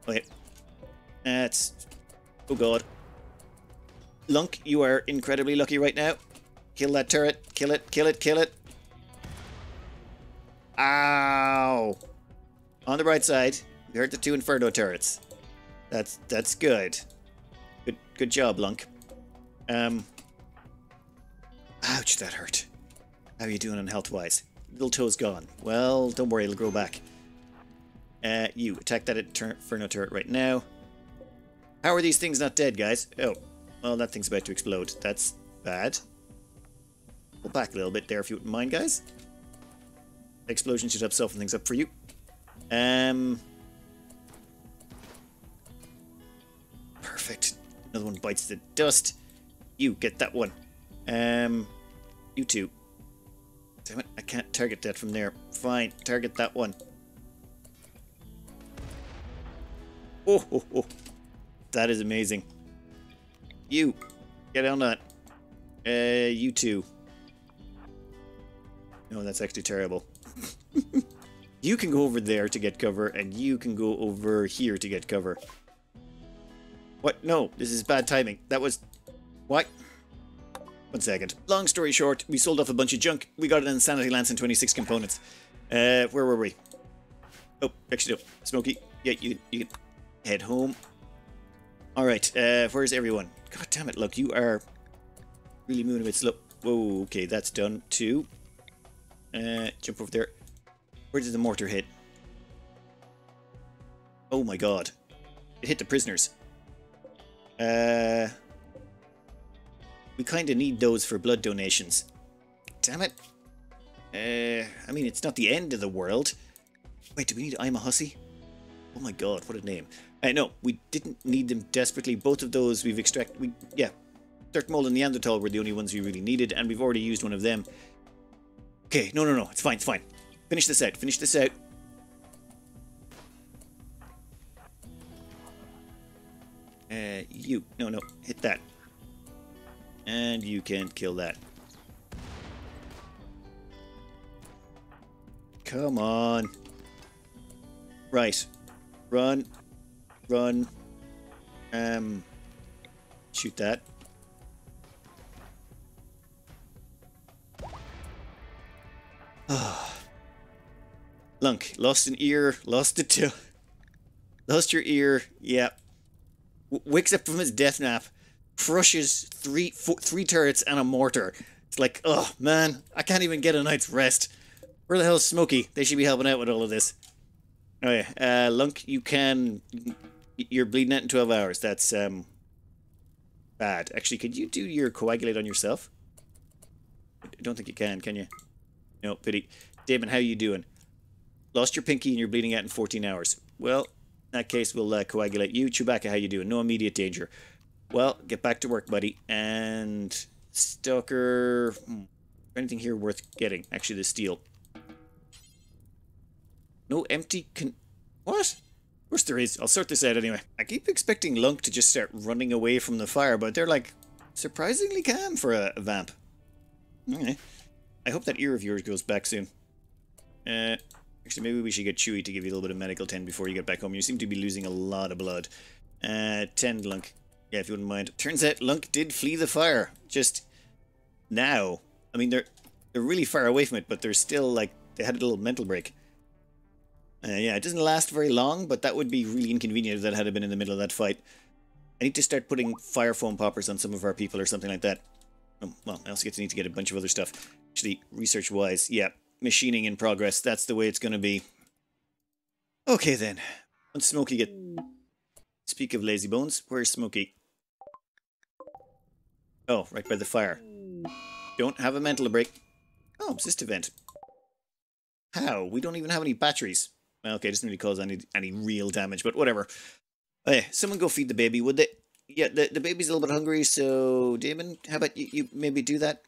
Wait. That's... Oh god. Lunk, you are incredibly lucky right now. Kill that turret. Kill it, kill it, kill it. Ow! On the right side, we hurt the two Inferno turrets. That's that's good. Good good job, Lunk. Um Ouch, that hurt. How are you doing on health wise? Little toe's gone. Well, don't worry, it'll grow back. Uh, you attack that Inferno turret right now. How are these things not dead, guys? Oh, well, that thing's about to explode. That's bad. Pull back a little bit there if you wouldn't mind, guys. Explosion should help soften things up for you. Um, perfect. Another one bites the dust. You get that one. Um, you two. Damn it, I can't target that from there. Fine, target that one. Oh, oh, oh. That is amazing. You, get on that. Uh, you two. No, that's actually terrible. you can go over there to get cover, and you can go over here to get cover. What? No, this is bad timing. That was... What? One second. Long story short, we sold off a bunch of junk. We got an Insanity Lance and 26 components. Uh, where were we? Oh, actually no. Smokey, yeah, you, you can head home. Alright, uh, where's everyone? God damn it, look, you are really moving a bit slow. Whoa, okay, that's done too. Uh, jump over there. Where did the mortar hit? Oh my god. It hit the prisoners. Uh, we kind of need those for blood donations. Damn it. Uh, I mean, it's not the end of the world. Wait, do we need I'm a hussy? Oh my god, what a name. Uh, no, we didn't need them desperately. Both of those we've extracted. We, yeah, Dirtmole and Neanderthal were the only ones we really needed, and we've already used one of them. Okay, no, no, no, it's fine, it's fine. Finish this out, finish this out. Uh, you, no, no, hit that. And you can kill that. Come on. Right. Run. Run. Um. Shoot that. Lunk, lost an ear, lost a toe. Lost your ear, yeah. W wakes up from his death nap, crushes three three turrets and a mortar. It's like, oh man, I can't even get a night's rest. Where the hell is Smokey? They should be helping out with all of this. Oh yeah, uh, Lunk, you can... You're bleeding out in 12 hours. That's, um... Bad. Actually, could you do your coagulate on yourself? I don't think you can, can you? No, pity. Damon, how you doing? Lost your pinky and you're bleeding out in 14 hours. Well, in that case, we'll uh, coagulate you. Chewbacca, how you doing? No immediate danger. Well, get back to work, buddy. And... Stalker... Hmm, anything here worth getting? Actually, the steel. No empty con... What? Of course there is. I'll sort this out anyway. I keep expecting Lunk to just start running away from the fire, but they're like surprisingly calm for a, a vamp. Okay. I hope that ear of yours goes back soon. Uh, actually, maybe we should get Chewy to give you a little bit of medical tend before you get back home. You seem to be losing a lot of blood. Uh, Tend Lunk. Yeah, if you wouldn't mind. Turns out Lunk did flee the fire. Just now. I mean, they're they're really far away from it, but they're still like they had a little mental break. Uh, yeah, it doesn't last very long, but that would be really inconvenient if that had been in the middle of that fight. I need to start putting fire foam poppers on some of our people or something like that. Oh, well, I also get to need to get a bunch of other stuff. Actually, research-wise, yeah, machining in progress. That's the way it's going to be. Okay, then. Once Smokey get... Speak of lazy bones, where's Smokey? Oh, right by the fire. Don't have a mental break. Oh, Zzzt event. How? We don't even have any batteries. Well, Okay, it doesn't really cause any any real damage, but whatever. Hey, someone go feed the baby, would they? Yeah, the, the baby's a little bit hungry, so Damon, how about you, you maybe do that?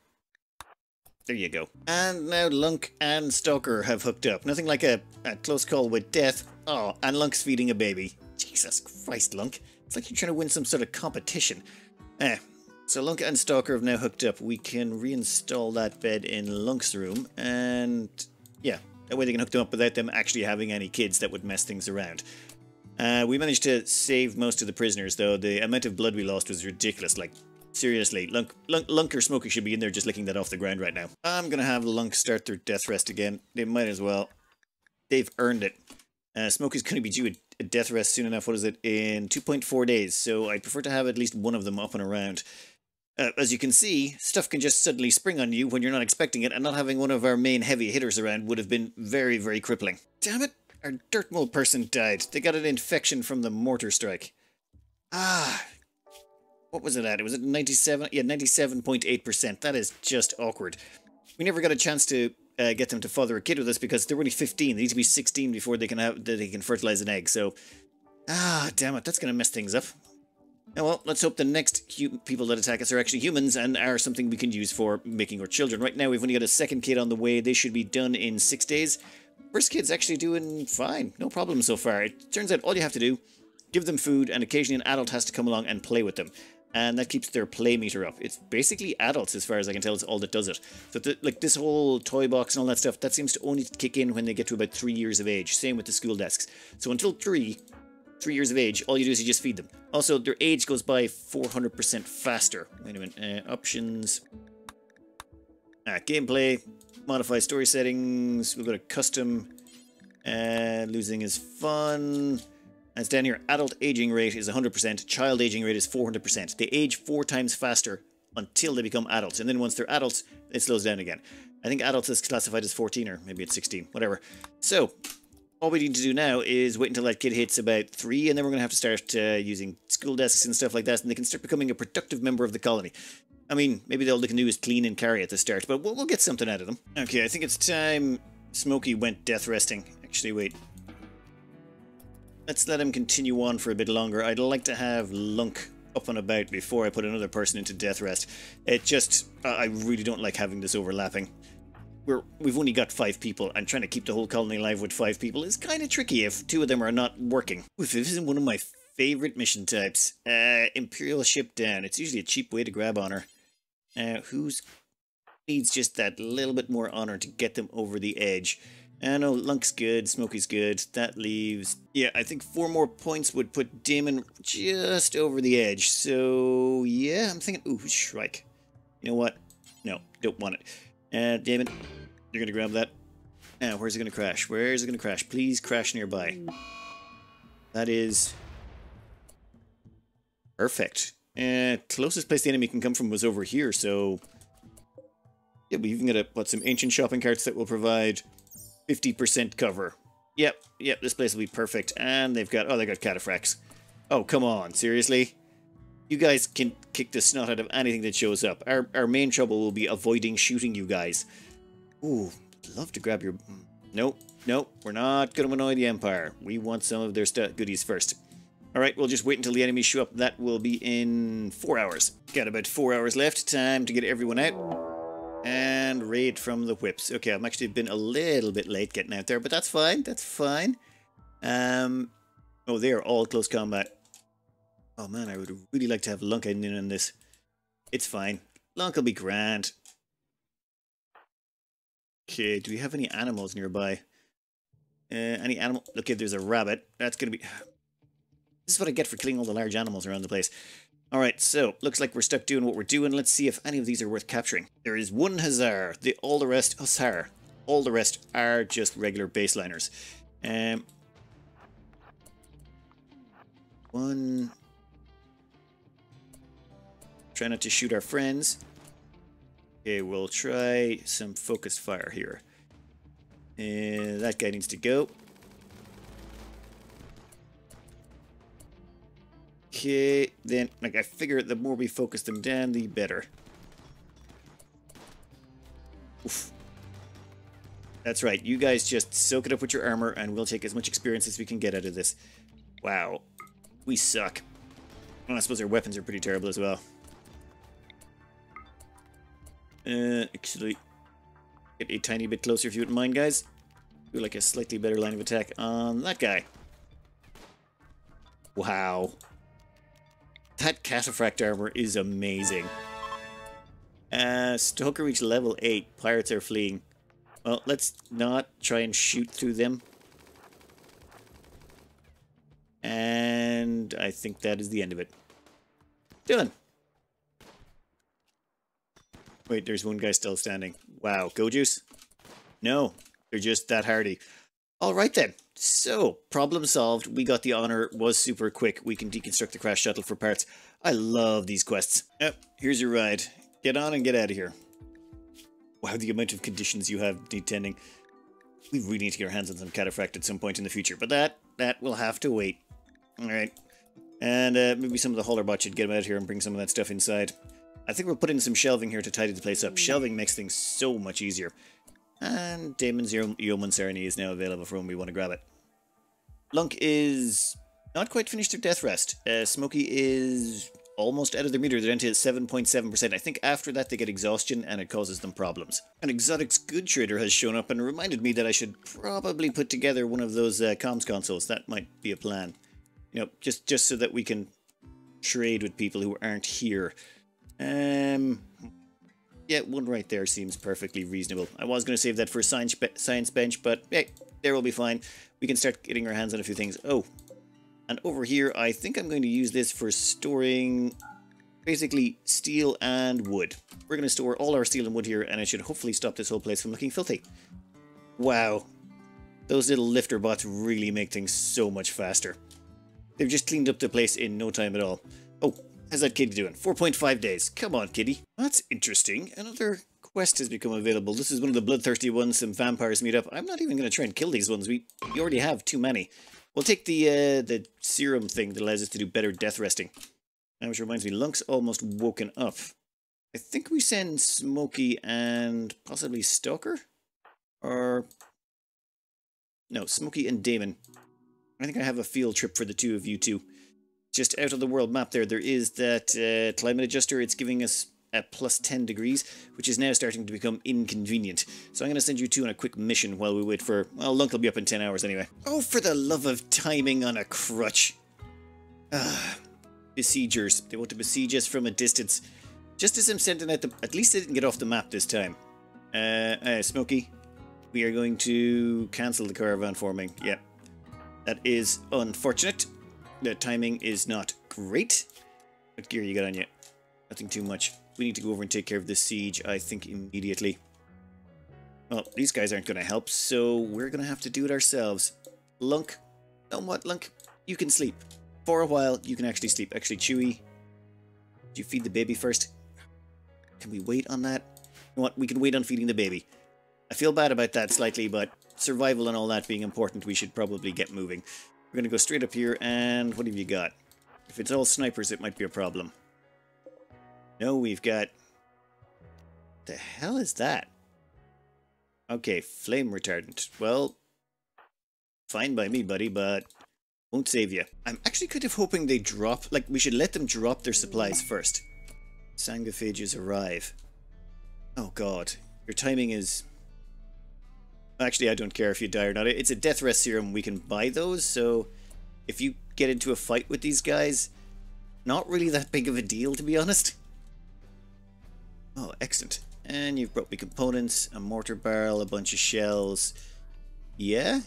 There you go. And now Lunk and Stalker have hooked up. Nothing like a, a close call with death. Oh, and Lunk's feeding a baby. Jesus Christ, Lunk. It's like you're trying to win some sort of competition. Eh, so Lunk and Stalker have now hooked up. We can reinstall that bed in Lunk's room, and yeah, that way they can hook them up without them actually having any kids that would mess things around. Uh, we managed to save most of the prisoners, though. The amount of blood we lost was ridiculous. Like, seriously, Lunk, Lunk, Lunk or Smokey should be in there just licking that off the ground right now. I'm to have Lunk start their death rest again. They might as well. They've earned it. Uh, Smokey's to be due a, a death rest soon enough. What is it? In 2.4 days. So I'd prefer to have at least one of them up and around. Uh, as you can see, stuff can just suddenly spring on you when you're not expecting it, and not having one of our main heavy hitters around would have been very, very crippling. Damn it! Our dirt mole person died. They got an infection from the mortar strike. Ah, what was it at? It was at 97, yeah, 97.8%. That is just awkward. We never got a chance to uh, get them to father a kid with us because they're only 15. They need to be 16 before they can have they can fertilize an egg. So, ah, damn it, that's going to mess things up. Oh, well, let's hope the next people that attack us are actually humans and are something we can use for making our children. Right now, we've only got a second kid on the way. They should be done in six days. First kid's actually doing fine. No problem so far. It turns out all you have to do, give them food, and occasionally an adult has to come along and play with them and that keeps their play meter up. It's basically adults, as far as I can tell, is all that does it. So, the, like this whole toy box and all that stuff, that seems to only kick in when they get to about three years of age. Same with the school desks. So until three, three years of age, all you do is you just feed them. Also, their age goes by 400% faster. Wait a minute. Uh, options. Ah, gameplay. Modify story settings. We've got a custom. Uh, losing is fun. As down here, adult aging rate is 100%, child aging rate is 400%. They age four times faster until they become adults, and then once they're adults, it slows down again. I think adults is classified as 14, or maybe it's 16, whatever. So, all we need to do now is wait until that kid hits about three, and then we're going to have to start uh, using school desks and stuff like that, and they can start becoming a productive member of the colony. I mean, maybe all they can do is clean and carry at the start, but we'll, we'll get something out of them. Okay, I think it's time Smokey went death resting. Actually, wait. Let's let him continue on for a bit longer. I'd like to have Lunk up and about before I put another person into death rest. It just, I really don't like having this overlapping. We're, we've only got five people, and trying to keep the whole colony alive with five people is kind of tricky if two of them are not working. Oof, this isn't one of my favorite mission types. Uh, Imperial ship down. It's usually a cheap way to grab honor. Uh, who's needs just that little bit more honor to get them over the edge? I know Lunk's good, Smokey's good. That leaves... Yeah, I think four more points would put Damon just over the edge. So, yeah, I'm thinking... Ooh, Shrike. You know what? No, don't want it. Uh, Damon, you're going to grab that. Now, uh, where's it going to crash? Where is it going to crash? Please crash nearby. That is... Perfect. Uh, closest place the enemy can come from was over here, so... Yeah, we even got, a, what, some ancient shopping carts that will provide 50% cover. Yep, yep, this place will be perfect. And they've got, oh, they got cataphracts. Oh, come on, seriously? You guys can kick the snot out of anything that shows up. Our, our main trouble will be avoiding shooting you guys. Ooh, love to grab your... Nope, nope, we're not going to annoy the Empire. We want some of their goodies first. Alright, we'll just wait until the enemies show up. That will be in four hours. Got about four hours left. Time to get everyone out. And raid from the whips. Okay, I've actually been a little bit late getting out there, but that's fine. That's fine. Um, oh, they are all close combat. Oh man, I would really like to have Lunk in on this. It's fine. Lunk will be grand. Okay, do we have any animals nearby? Uh, any animal? Okay, there's a rabbit. That's gonna be... This is what I get for killing all the large animals around the place. Alright, so, looks like we're stuck doing what we're doing. Let's see if any of these are worth capturing. There is one Hussar. The, all the rest, Hussar. All the rest are just regular baseliners. Um, one... Try not to shoot our friends. Okay, we'll try some focused fire here. And that guy needs to go. Okay, then, like, I figure the more we focus them down, the better. Oof. That's right, you guys just soak it up with your armor, and we'll take as much experience as we can get out of this. Wow. We suck. Well, I suppose our weapons are pretty terrible as well. Uh, actually, get a tiny bit closer if you wouldn't mind, guys. Do like a slightly better line of attack on that guy. Wow. That cataphract armor is amazing. Uh, Stalker reached level 8. Pirates are fleeing. Well, let's not try and shoot through them. And I think that is the end of it. Done. Wait, there's one guy still standing. Wow, go juice? No, they're just that hardy. All right then. So, problem solved. We got the honor. Was super quick. We can deconstruct the crash shuttle for parts. I love these quests. Yep, here's your ride. Get on and get out of here. Wow, the amount of conditions you have need tending. We really need to get our hands on some cataphract at some point in the future, but that that will have to wait. All right. And uh, maybe some of the hauler bot should get them out here and bring some of that stuff inside. I think we'll put in some shelving here to tidy the place up. Shelving makes things so much easier. And Damon's Yeoman Serenity is now available for when we want to grab it. Lunk is not quite finished their death rest. Uh, Smokey is almost out of their meter. They're down to 7.7%. I think after that they get exhaustion and it causes them problems. An Exotics Good Trader has shown up and reminded me that I should probably put together one of those uh, comms consoles. That might be a plan. You know, just, just so that we can trade with people who aren't here. Um, yeah, one right there seems perfectly reasonable. I was going to save that for science, science bench, but hey, there will be fine. We can start getting our hands on a few things. Oh, and over here, I think I'm going to use this for storing basically steel and wood. We're going to store all our steel and wood here, and it should hopefully stop this whole place from looking filthy. Wow. Those little lifter bots really make things so much faster. They've just cleaned up the place in no time at all. Oh, how's that kitty doing? 4.5 days. Come on, kitty. That's interesting. Another quest has become available. This is one of the bloodthirsty ones. Some vampires meet up. I'm not even going to try and kill these ones. We, we already have too many. We'll take the uh, the serum thing that allows us to do better death resting. which reminds me, Lunk's almost woken up. I think we send Smokey and possibly Stalker? Or... No, Smokey and Damon. I think I have a field trip for the two of you two. Just out of the world map there, there is that uh, climate adjuster. It's giving us at plus 10 degrees, which is now starting to become inconvenient. So I'm going to send you two on a quick mission while we wait for... Well, Lunk will be up in 10 hours anyway. Oh, for the love of timing on a crutch. Ah, besiegers. They want to besiege us from a distance. Just as I'm sending out the... At least they didn't get off the map this time. Uh, uh Smokey, we are going to cancel the caravan forming. Yep. That is unfortunate. The timing is not great. What gear you got on you? Nothing too much. We need to go over and take care of this siege, I think, immediately. Well, these guys aren't going to help, so we're going to have to do it ourselves. Lunk, you know what, Lunk? You can sleep. For a while, you can actually sleep. Actually, Chewy, do you feed the baby first? Can we wait on that? You know what? We can wait on feeding the baby. I feel bad about that slightly, but survival and all that being important, we should probably get moving. We're to go straight up here, and what have you got? If it's all snipers, it might be a problem. No, we've got... The hell is that? Okay, flame retardant. Well, fine by me, buddy, but won't save you. I'm actually kind of hoping they drop... Like, we should let them drop their supplies first. Sangophages arrive. Oh god. Your timing is... Actually, I don't care if you die or not. It's a death rest serum. We can buy those, so... If you get into a fight with these guys, not really that big of a deal, to be honest. Oh, excellent. And you've brought me components, a mortar barrel, a bunch of shells. Yeah.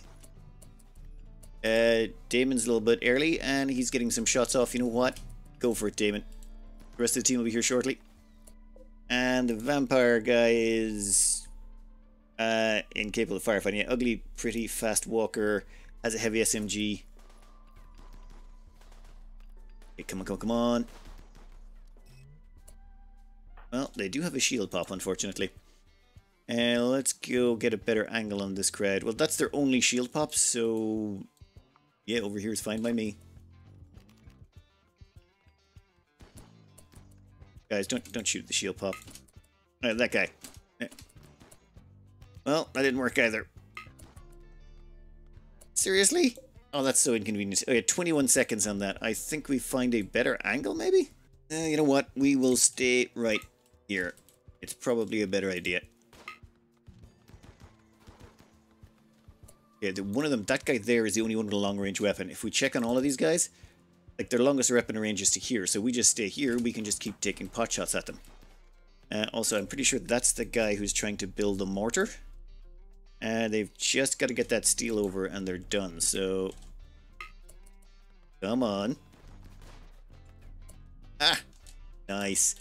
Uh, Damon's a little bit early, and he's getting some shots off. You know what? Go for it, Damon. The rest of the team will be here shortly. And the vampire guy is uh, incapable of firefighting. Yeah, ugly, pretty, fast walker, has a heavy SMG. Okay, come on, come on, come on. Well, they do have a shield pop, unfortunately. Uh, let's go get a better angle on this crowd. Well, that's their only shield pop, so... Yeah, over here is fine by me. Guys, don't don't shoot the shield pop. Uh, that guy. Well, that didn't work either. Seriously? Oh, that's so inconvenient. Okay, 21 seconds on that. I think we find a better angle, maybe? Uh, you know what? We will stay right here. It's probably a better idea. Yeah, the, one of them, that guy there is the only one with a long-range weapon. If we check on all of these guys, like their longest weapon range is to here, so we just stay here, we can just keep taking pot shots at them. Uh, also, I'm pretty sure that's the guy who's trying to build the mortar. And they've just got to get that steel over and they're done, so... Come on. Ah! Nice.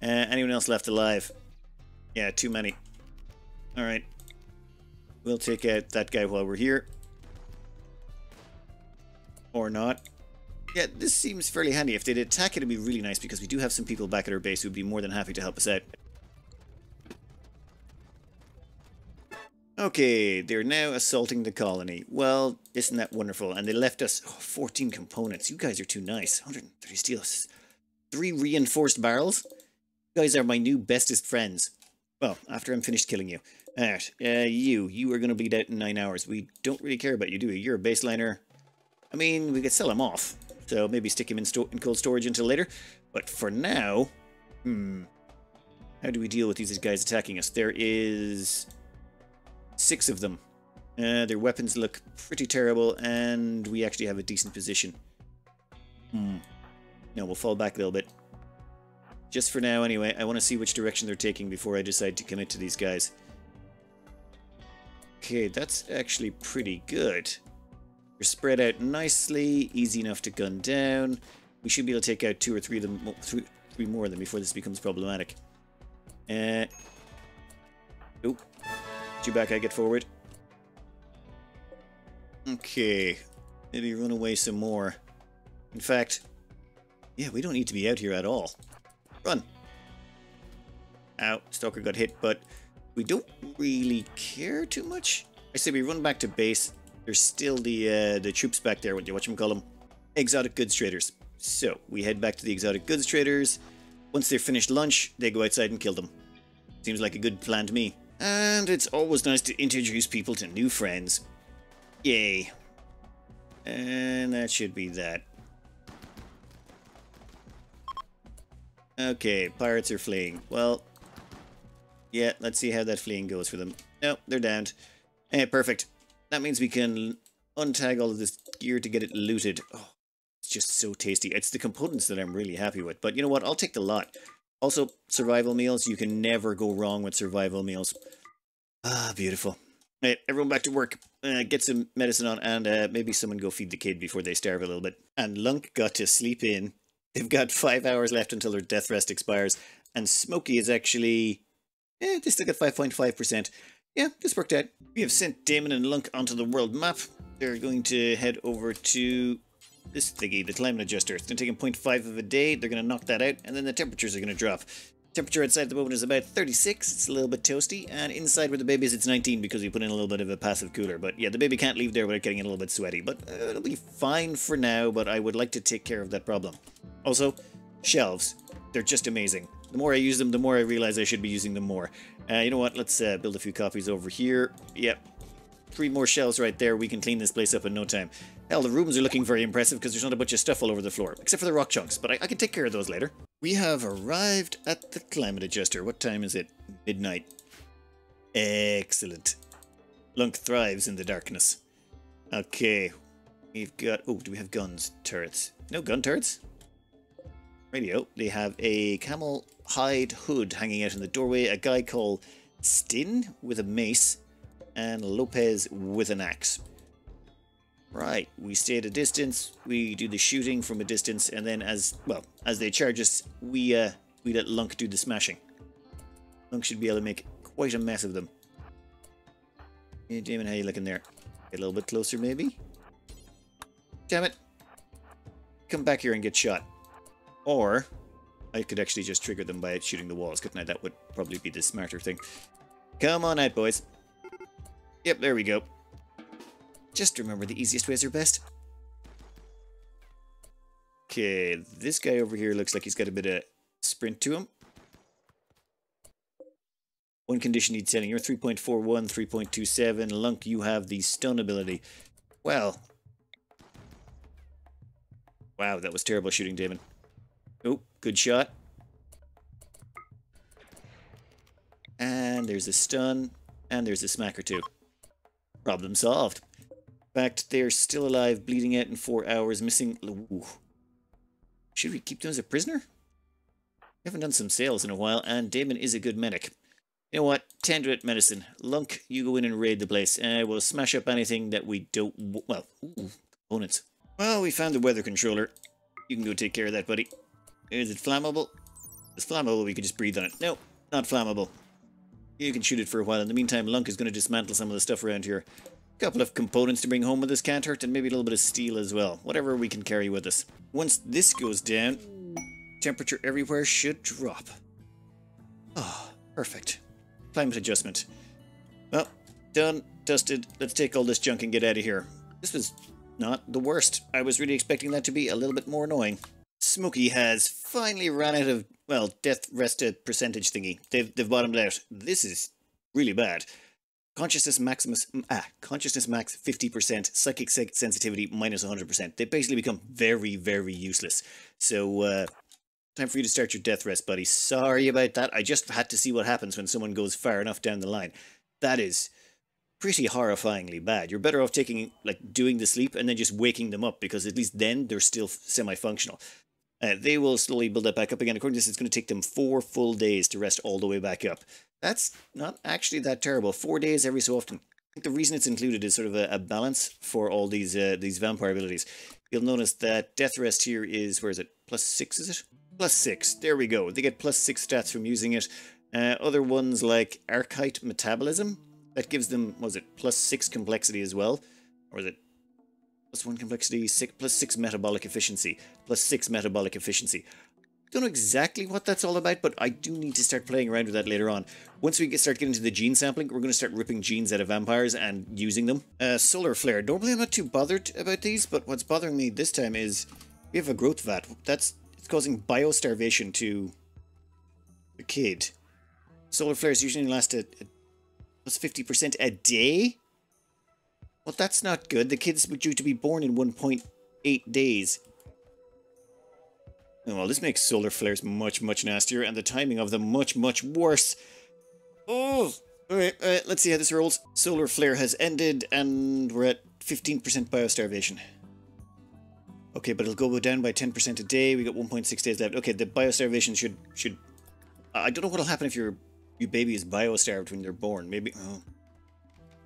Uh, anyone else left alive? Yeah, too many. Alright. We'll take out that guy while we're here. Or not. Yeah, this seems fairly handy. If they'd attack it, it'd be really nice because we do have some people back at our base who'd be more than happy to help us out. Okay, they're now assaulting the colony. Well, isn't that wonderful? And they left us oh, 14 components. You guys are too nice. 130 steel. Three reinforced barrels? You guys are my new bestest friends. Well, after I'm finished killing you. Alright, uh, you. You are going to bleed out in nine hours. We don't really care about you, do we? You're a baseliner. I mean, we could sell him off. So maybe stick him in, in cold storage until later. But for now... Hmm... How do we deal with these guys attacking us? There is Six of them. Uh, their weapons look pretty terrible, and we actually have a decent position. Hmm. No, we'll fall back a little bit. Just for now, anyway. I want to see which direction they're taking before I decide to commit to these guys. Okay, that's actually pretty good. They're spread out nicely, easy enough to gun down. We should be able to take out two or three of them, three, three more of them before this becomes problematic. Uh, you back, I get forward. Okay. Maybe run away some more. In fact, yeah, we don't need to be out here at all. Run. Ow, Stalker got hit, but we don't really care too much. I say we run back to base. There's still the uh, the troops back there, what do you watch them call them? Exotic goods traders. So, we head back to the exotic goods traders. Once they're finished lunch, they go outside and kill them. Seems like a good plan to me. And it's always nice to introduce people to new friends. Yay. And that should be that. Okay, pirates are fleeing. Well, yeah, let's see how that fleeing goes for them. No, they're downed. Eh, perfect. That means we can untag all of this gear to get it looted. Oh, it's just so tasty. It's the components that I'm really happy with. But you know what? I'll take the lot. Also, survival meals. You can never go wrong with survival meals. Ah, beautiful. Hey, everyone back to work. Uh, get some medicine on and uh, maybe someone go feed the kid before they starve a little bit. And Lunk got to sleep in. They've got five hours left until their death rest expires. And Smokey is actually... Eh, they still got 5.5%. Yeah, this worked out. We have sent Damon and Lunk onto the world map. They're going to head over to this thingy, the climate adjuster. It's going to take them 0.5 of a day. They're going to knock that out, and then the temperatures are going to drop. Temperature outside at the moment is about 36. It's a little bit toasty, and inside where the baby is, it's 19 because we put in a little bit of a passive cooler. But yeah, the baby can't leave there without getting a little bit sweaty. But uh, it'll be fine for now, but I would like to take care of that problem. Also, shelves. They're just amazing. The more I use them, the more I realize I should be using them more. Uh, you know what? Let's uh, build a few copies over here. Yep, three more shelves right there. We can clean this place up in no time. Hell, the rooms are looking very impressive because there's not a bunch of stuff all over the floor, except for the rock chunks, but I, I can take care of those later. We have arrived at the climate adjuster. What time is it? Midnight. Excellent. Lunk thrives in the darkness. Okay. We've got... Oh, do we have guns? Turrets. No gun turrets? Radio. They have a camel hide hood hanging out in the doorway. A guy called Stin with a mace and Lopez with an axe. Right, we stay at a distance, we do the shooting from a distance, and then as, well, as they charge us, we, uh, we let Lunk do the smashing. Lunk should be able to make quite a mess of them. Hey, Damon, how you looking there? Get a little bit closer, maybe? Damn it! Come back here and get shot. Or, I could actually just trigger them by shooting the walls, couldn't I? That would probably be the smarter thing. Come on out, boys. Yep, there we go. Just remember the easiest ways are best. Okay, this guy over here looks like he's got a bit of sprint to him. One condition needs setting. You're 3.41, 3.27. Lunk, you have the stun ability. Well. Wow, that was terrible shooting, Damon. Oh, good shot. And there's a stun. And there's a smack or two. Problem solved. Fact, they're still alive, bleeding out in four hours, missing... Ooh. Should we keep them as a prisoner? We haven't done some sales in a while, and Damon is a good medic. You know what? Tend to it, medicine. Lunk, you go in and raid the place, and I will smash up anything that we don't... Well, ooh, components. Well, we found the weather controller. You can go take care of that, buddy. Is it flammable? It's flammable, we could just breathe on it. No, not flammable. You can shoot it for a while. In the meantime, Lunk is going to dismantle some of the stuff around here. Couple of components to bring home with us can't hurt, and maybe a little bit of steel as well. Whatever we can carry with us. Once this goes down, temperature everywhere should drop. Ah, oh, perfect. Climate adjustment. Well, done, dusted. Let's take all this junk and get out of here. This was not the worst. I was really expecting that to be a little bit more annoying. Smokey has finally run out of, well, death rested percentage thingy. They've, they've bottomed out. This is really bad. Consciousness maximus, ah, consciousness max 50%, psychic sensitivity minus 100%. They basically become very, very useless. So, uh, time for you to start your death rest, buddy. Sorry about that. I just had to see what happens when someone goes far enough down the line. That is pretty horrifyingly bad. You're better off taking, like, doing the sleep and then just waking them up because at least then they're still semi-functional. Uh, they will slowly build that back up again. According to this, it's going to take them four full days to rest all the way back up. That's not actually that terrible. Four days every so often. I think the reason it's included is sort of a, a balance for all these uh, these vampire abilities. You'll notice that death rest here is, where is it? Plus six, is it? Plus six. There we go. They get plus six stats from using it. Uh, other ones like Archite Metabolism, that gives them, was it, plus six complexity as well? Or is it plus one complexity, six, plus six metabolic efficiency, plus six metabolic efficiency. Don't know exactly what that's all about, but I do need to start playing around with that later on. Once we get, start getting to the gene sampling, we're going to start ripping genes out of vampires and using them. Uh, solar flare. Normally I'm not too bothered about these, but what's bothering me this time is we have a growth vat. That's it's causing biostarvation to the kid. Solar flares usually last a, a plus 50% a day? Well, that's not good. The kid's due to be born in 1.8 days. Well, this makes solar flares much, much nastier, and the timing of them much, much worse. Oh! Alright, uh, let's see how this rolls. Solar flare has ended, and we're at 15% biostarvation. Okay, but it'll go down by 10% a day. We got 1.6 days left. Okay, the biostarvation should... should. I don't know what'll happen if your, your baby is biostarved when they're born. Maybe... Oh.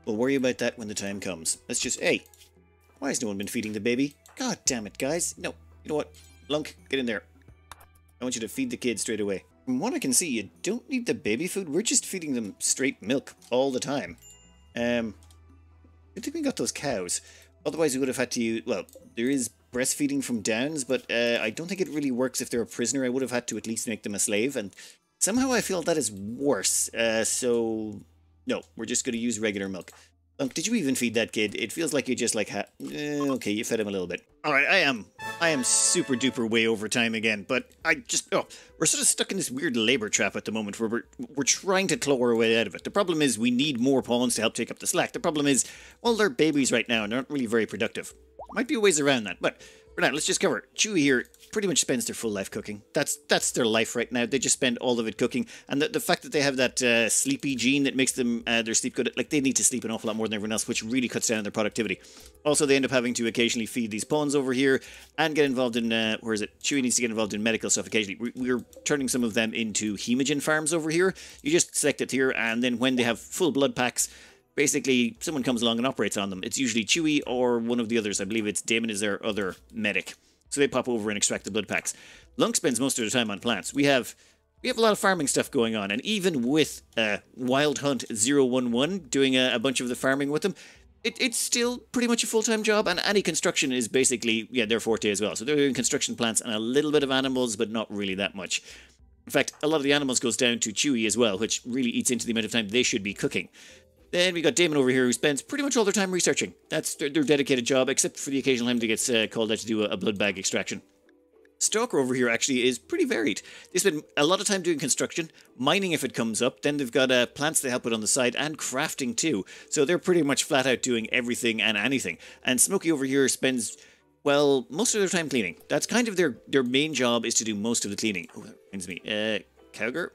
We'll worry about that when the time comes. Let's just... Hey! Why has no one been feeding the baby? God damn it, guys. No. You know what? Lunk, get in there. I want you to feed the kids straight away. From what I can see, you don't need the baby food. We're just feeding them straight milk all the time. Um, I think we got those cows. Otherwise, we would have had to use... Well, there is breastfeeding from Downs, but uh, I don't think it really works if they're a prisoner. I would have had to at least make them a slave, and somehow I feel that is worse. Uh, so no, we're just going to use regular milk. Look, did you even feed that kid? It feels like you just like ha eh, okay, you fed him a little bit. All right, I am, I am super duper way over time again, but I just oh, we're sort of stuck in this weird labor trap at the moment where we're we're trying to claw our way out of it. The problem is we need more pawns to help take up the slack. The problem is, well, they're babies right now and they're not really very productive. Might be ways around that, but for now, let's just cover it. Chewie here pretty much spends their full life cooking. That's that's their life right now. They just spend all of it cooking, and the, the fact that they have that uh, sleepy gene that makes them uh, their sleep good, like they need to sleep an awful lot more than everyone else, which really cuts down on their productivity. Also, they end up having to occasionally feed these pawns over here and get involved in uh, where is it? Chewie needs to get involved in medical stuff occasionally. We, are turning some of them into hemogen farms over here. You just select it here, and then when they have full blood packs basically someone comes along and operates on them. It's usually Chewie or one of the others. I believe it's Damon is their other medic. So they pop over and extract the blood packs. Lunk spends most of the time on plants. We have we have a lot of farming stuff going on, and even with uh, Wild Hunt 011 doing a, a bunch of the farming with them, it, it's still pretty much a full-time job, and any construction is basically, yeah, their forte as well. So they're doing construction plants and a little bit of animals, but not really that much. In fact, a lot of the animals goes down to Chewie as well, which really eats into the amount of time they should be cooking. Then we got Damon over here who spends pretty much all their time researching. That's their, their dedicated job, except for the occasional time that gets uh, called out to do a, a blood bag extraction. Stalker over here actually is pretty varied. They spend a lot of time doing construction, mining if it comes up, then they've got uh, plants they help with on the side, and crafting too. So they're pretty much flat out doing everything and anything. And Smokey over here spends, well, most of their time cleaning. That's kind of their, their main job is to do most of the cleaning. Oh, that reminds me. Uh, Cowger?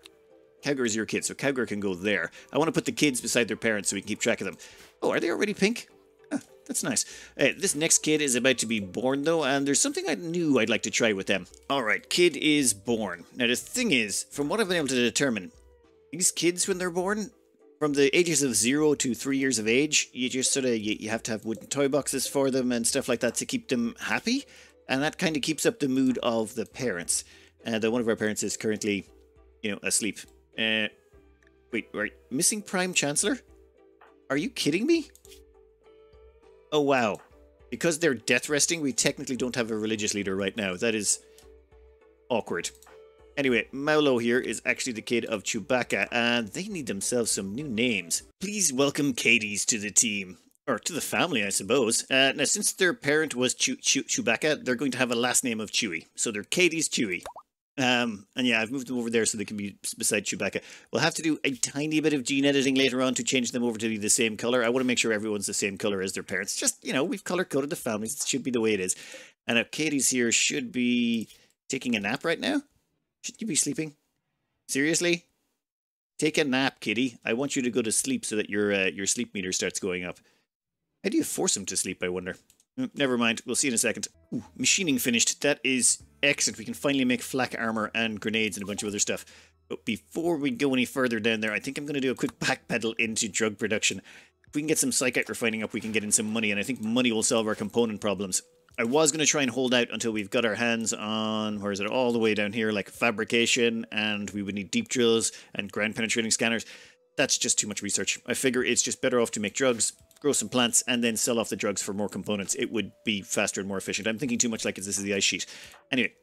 Cowger is your kid, so Cowger can go there. I want to put the kids beside their parents so we can keep track of them. Oh, are they already pink? Ah, that's nice. Uh, this next kid is about to be born, though, and there's something I knew I'd like to try with them. Alright, kid is born. Now, the thing is, from what I've been able to determine, these kids, when they're born, from the ages of zero to three years of age, you just sort of, you, you have to have wooden toy boxes for them and stuff like that to keep them happy, and that kind of keeps up the mood of the parents. Uh, one of our parents is currently, you know, asleep uh, wait, right. Missing Prime Chancellor? Are you kidding me? Oh, wow. Because they're death resting, we technically don't have a religious leader right now. That is awkward. Anyway, Maulo here is actually the kid of Chewbacca, and they need themselves some new names. Please welcome Katie's to the team. Or to the family, I suppose. Uh, now, since their parent was Chew Chew Chewbacca, they're going to have a last name of Chewie. So they're Katie's Chewie. Um, and yeah, I've moved them over there so they can be beside Chewbacca. We'll have to do a tiny bit of gene editing later on to change them over to be the same color. I want to make sure everyone's the same color as their parents. Just, you know, we've color coded the families. It should be the way it is. And now Katie's here should be taking a nap right now. Should you be sleeping? Seriously? Take a nap, kitty. I want you to go to sleep so that your uh, your sleep meter starts going up. How do you force him to sleep, I wonder? Mm, never mind. We'll see in a second. Ooh, machining finished. That is excellent. We can finally make flak armor and grenades and a bunch of other stuff. But before we go any further down there, I think I'm going to do a quick backpedal into drug production. If we can get some psychite refining up, we can get in some money, and I think money will solve our component problems. I was going to try and hold out until we've got our hands on, where is it, all the way down here, like fabrication, and we would need deep drills and ground penetrating scanners. That's just too much research. I figure it's just better off to make drugs, grow some plants, and then sell off the drugs for more components. It would be faster and more efficient. I'm thinking too much like this is the ice sheet. Anyway,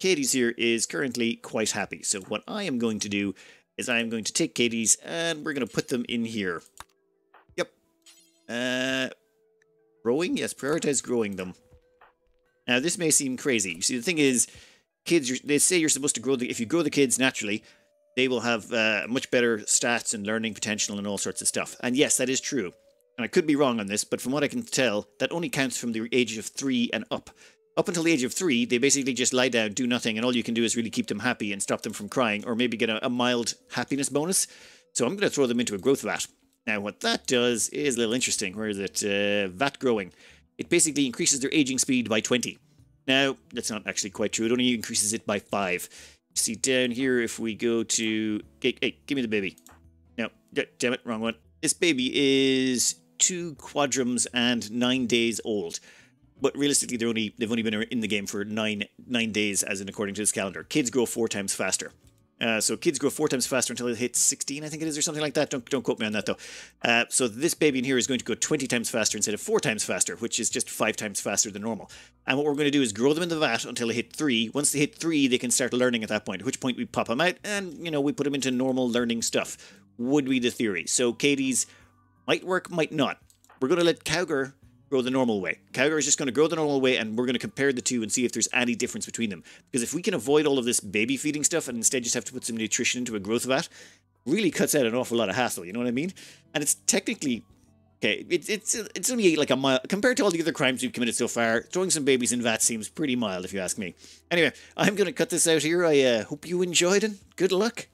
Katie's here is currently quite happy. So what I am going to do is I am going to take Katie's and we're going to put them in here. Yep. Uh, growing? Yes, prioritize growing them. Now, this may seem crazy. You see, the thing is, kids, they say you're supposed to grow the, if you grow the kids naturally, they will have uh, much better stats and learning potential and all sorts of stuff. And yes, that is true. And I could be wrong on this, but from what I can tell, that only counts from the age of three and up. Up until the age of three, they basically just lie down, do nothing, and all you can do is really keep them happy and stop them from crying, or maybe get a, a mild happiness bonus. So I'm going to throw them into a growth vat. Now, what that does is a little interesting. Where is it? Uh, vat growing. It basically increases their aging speed by 20. Now, that's not actually quite true. It only increases it by 5. See, down here, if we go to... Hey, hey give me the baby. No, damn it, wrong one. This baby is two quadrums and nine days old. But realistically, they're only they've only been in the game for nine nine days, as in according to this calendar. Kids grow four times faster. Uh, so kids grow four times faster until they hit 16, I think it is, or something like that. Don't don't quote me on that though. Uh, so this baby in here is going to go 20 times faster instead of four times faster, which is just five times faster than normal. And what we're going to do is grow them in the vat until they hit three. Once they hit three, they can start learning at that point. At which point we pop them out, and you know we put them into normal learning stuff. Would be the theory. So Katie's might work, might not. We're going to let Cowger grow the normal way. Cowger is just going to grow the normal way, and we're going to compare the two and see if there's any difference between them. Because if we can avoid all of this baby feeding stuff and instead just have to put some nutrition into a growth vat, really cuts out an awful lot of hassle. You know what I mean? And it's technically okay. It's it's it's only like a mile compared to all the other crimes we've committed so far. Throwing some babies in vats seems pretty mild, if you ask me. Anyway, I'm going to cut this out here. I uh, hope you enjoyed it. Good luck.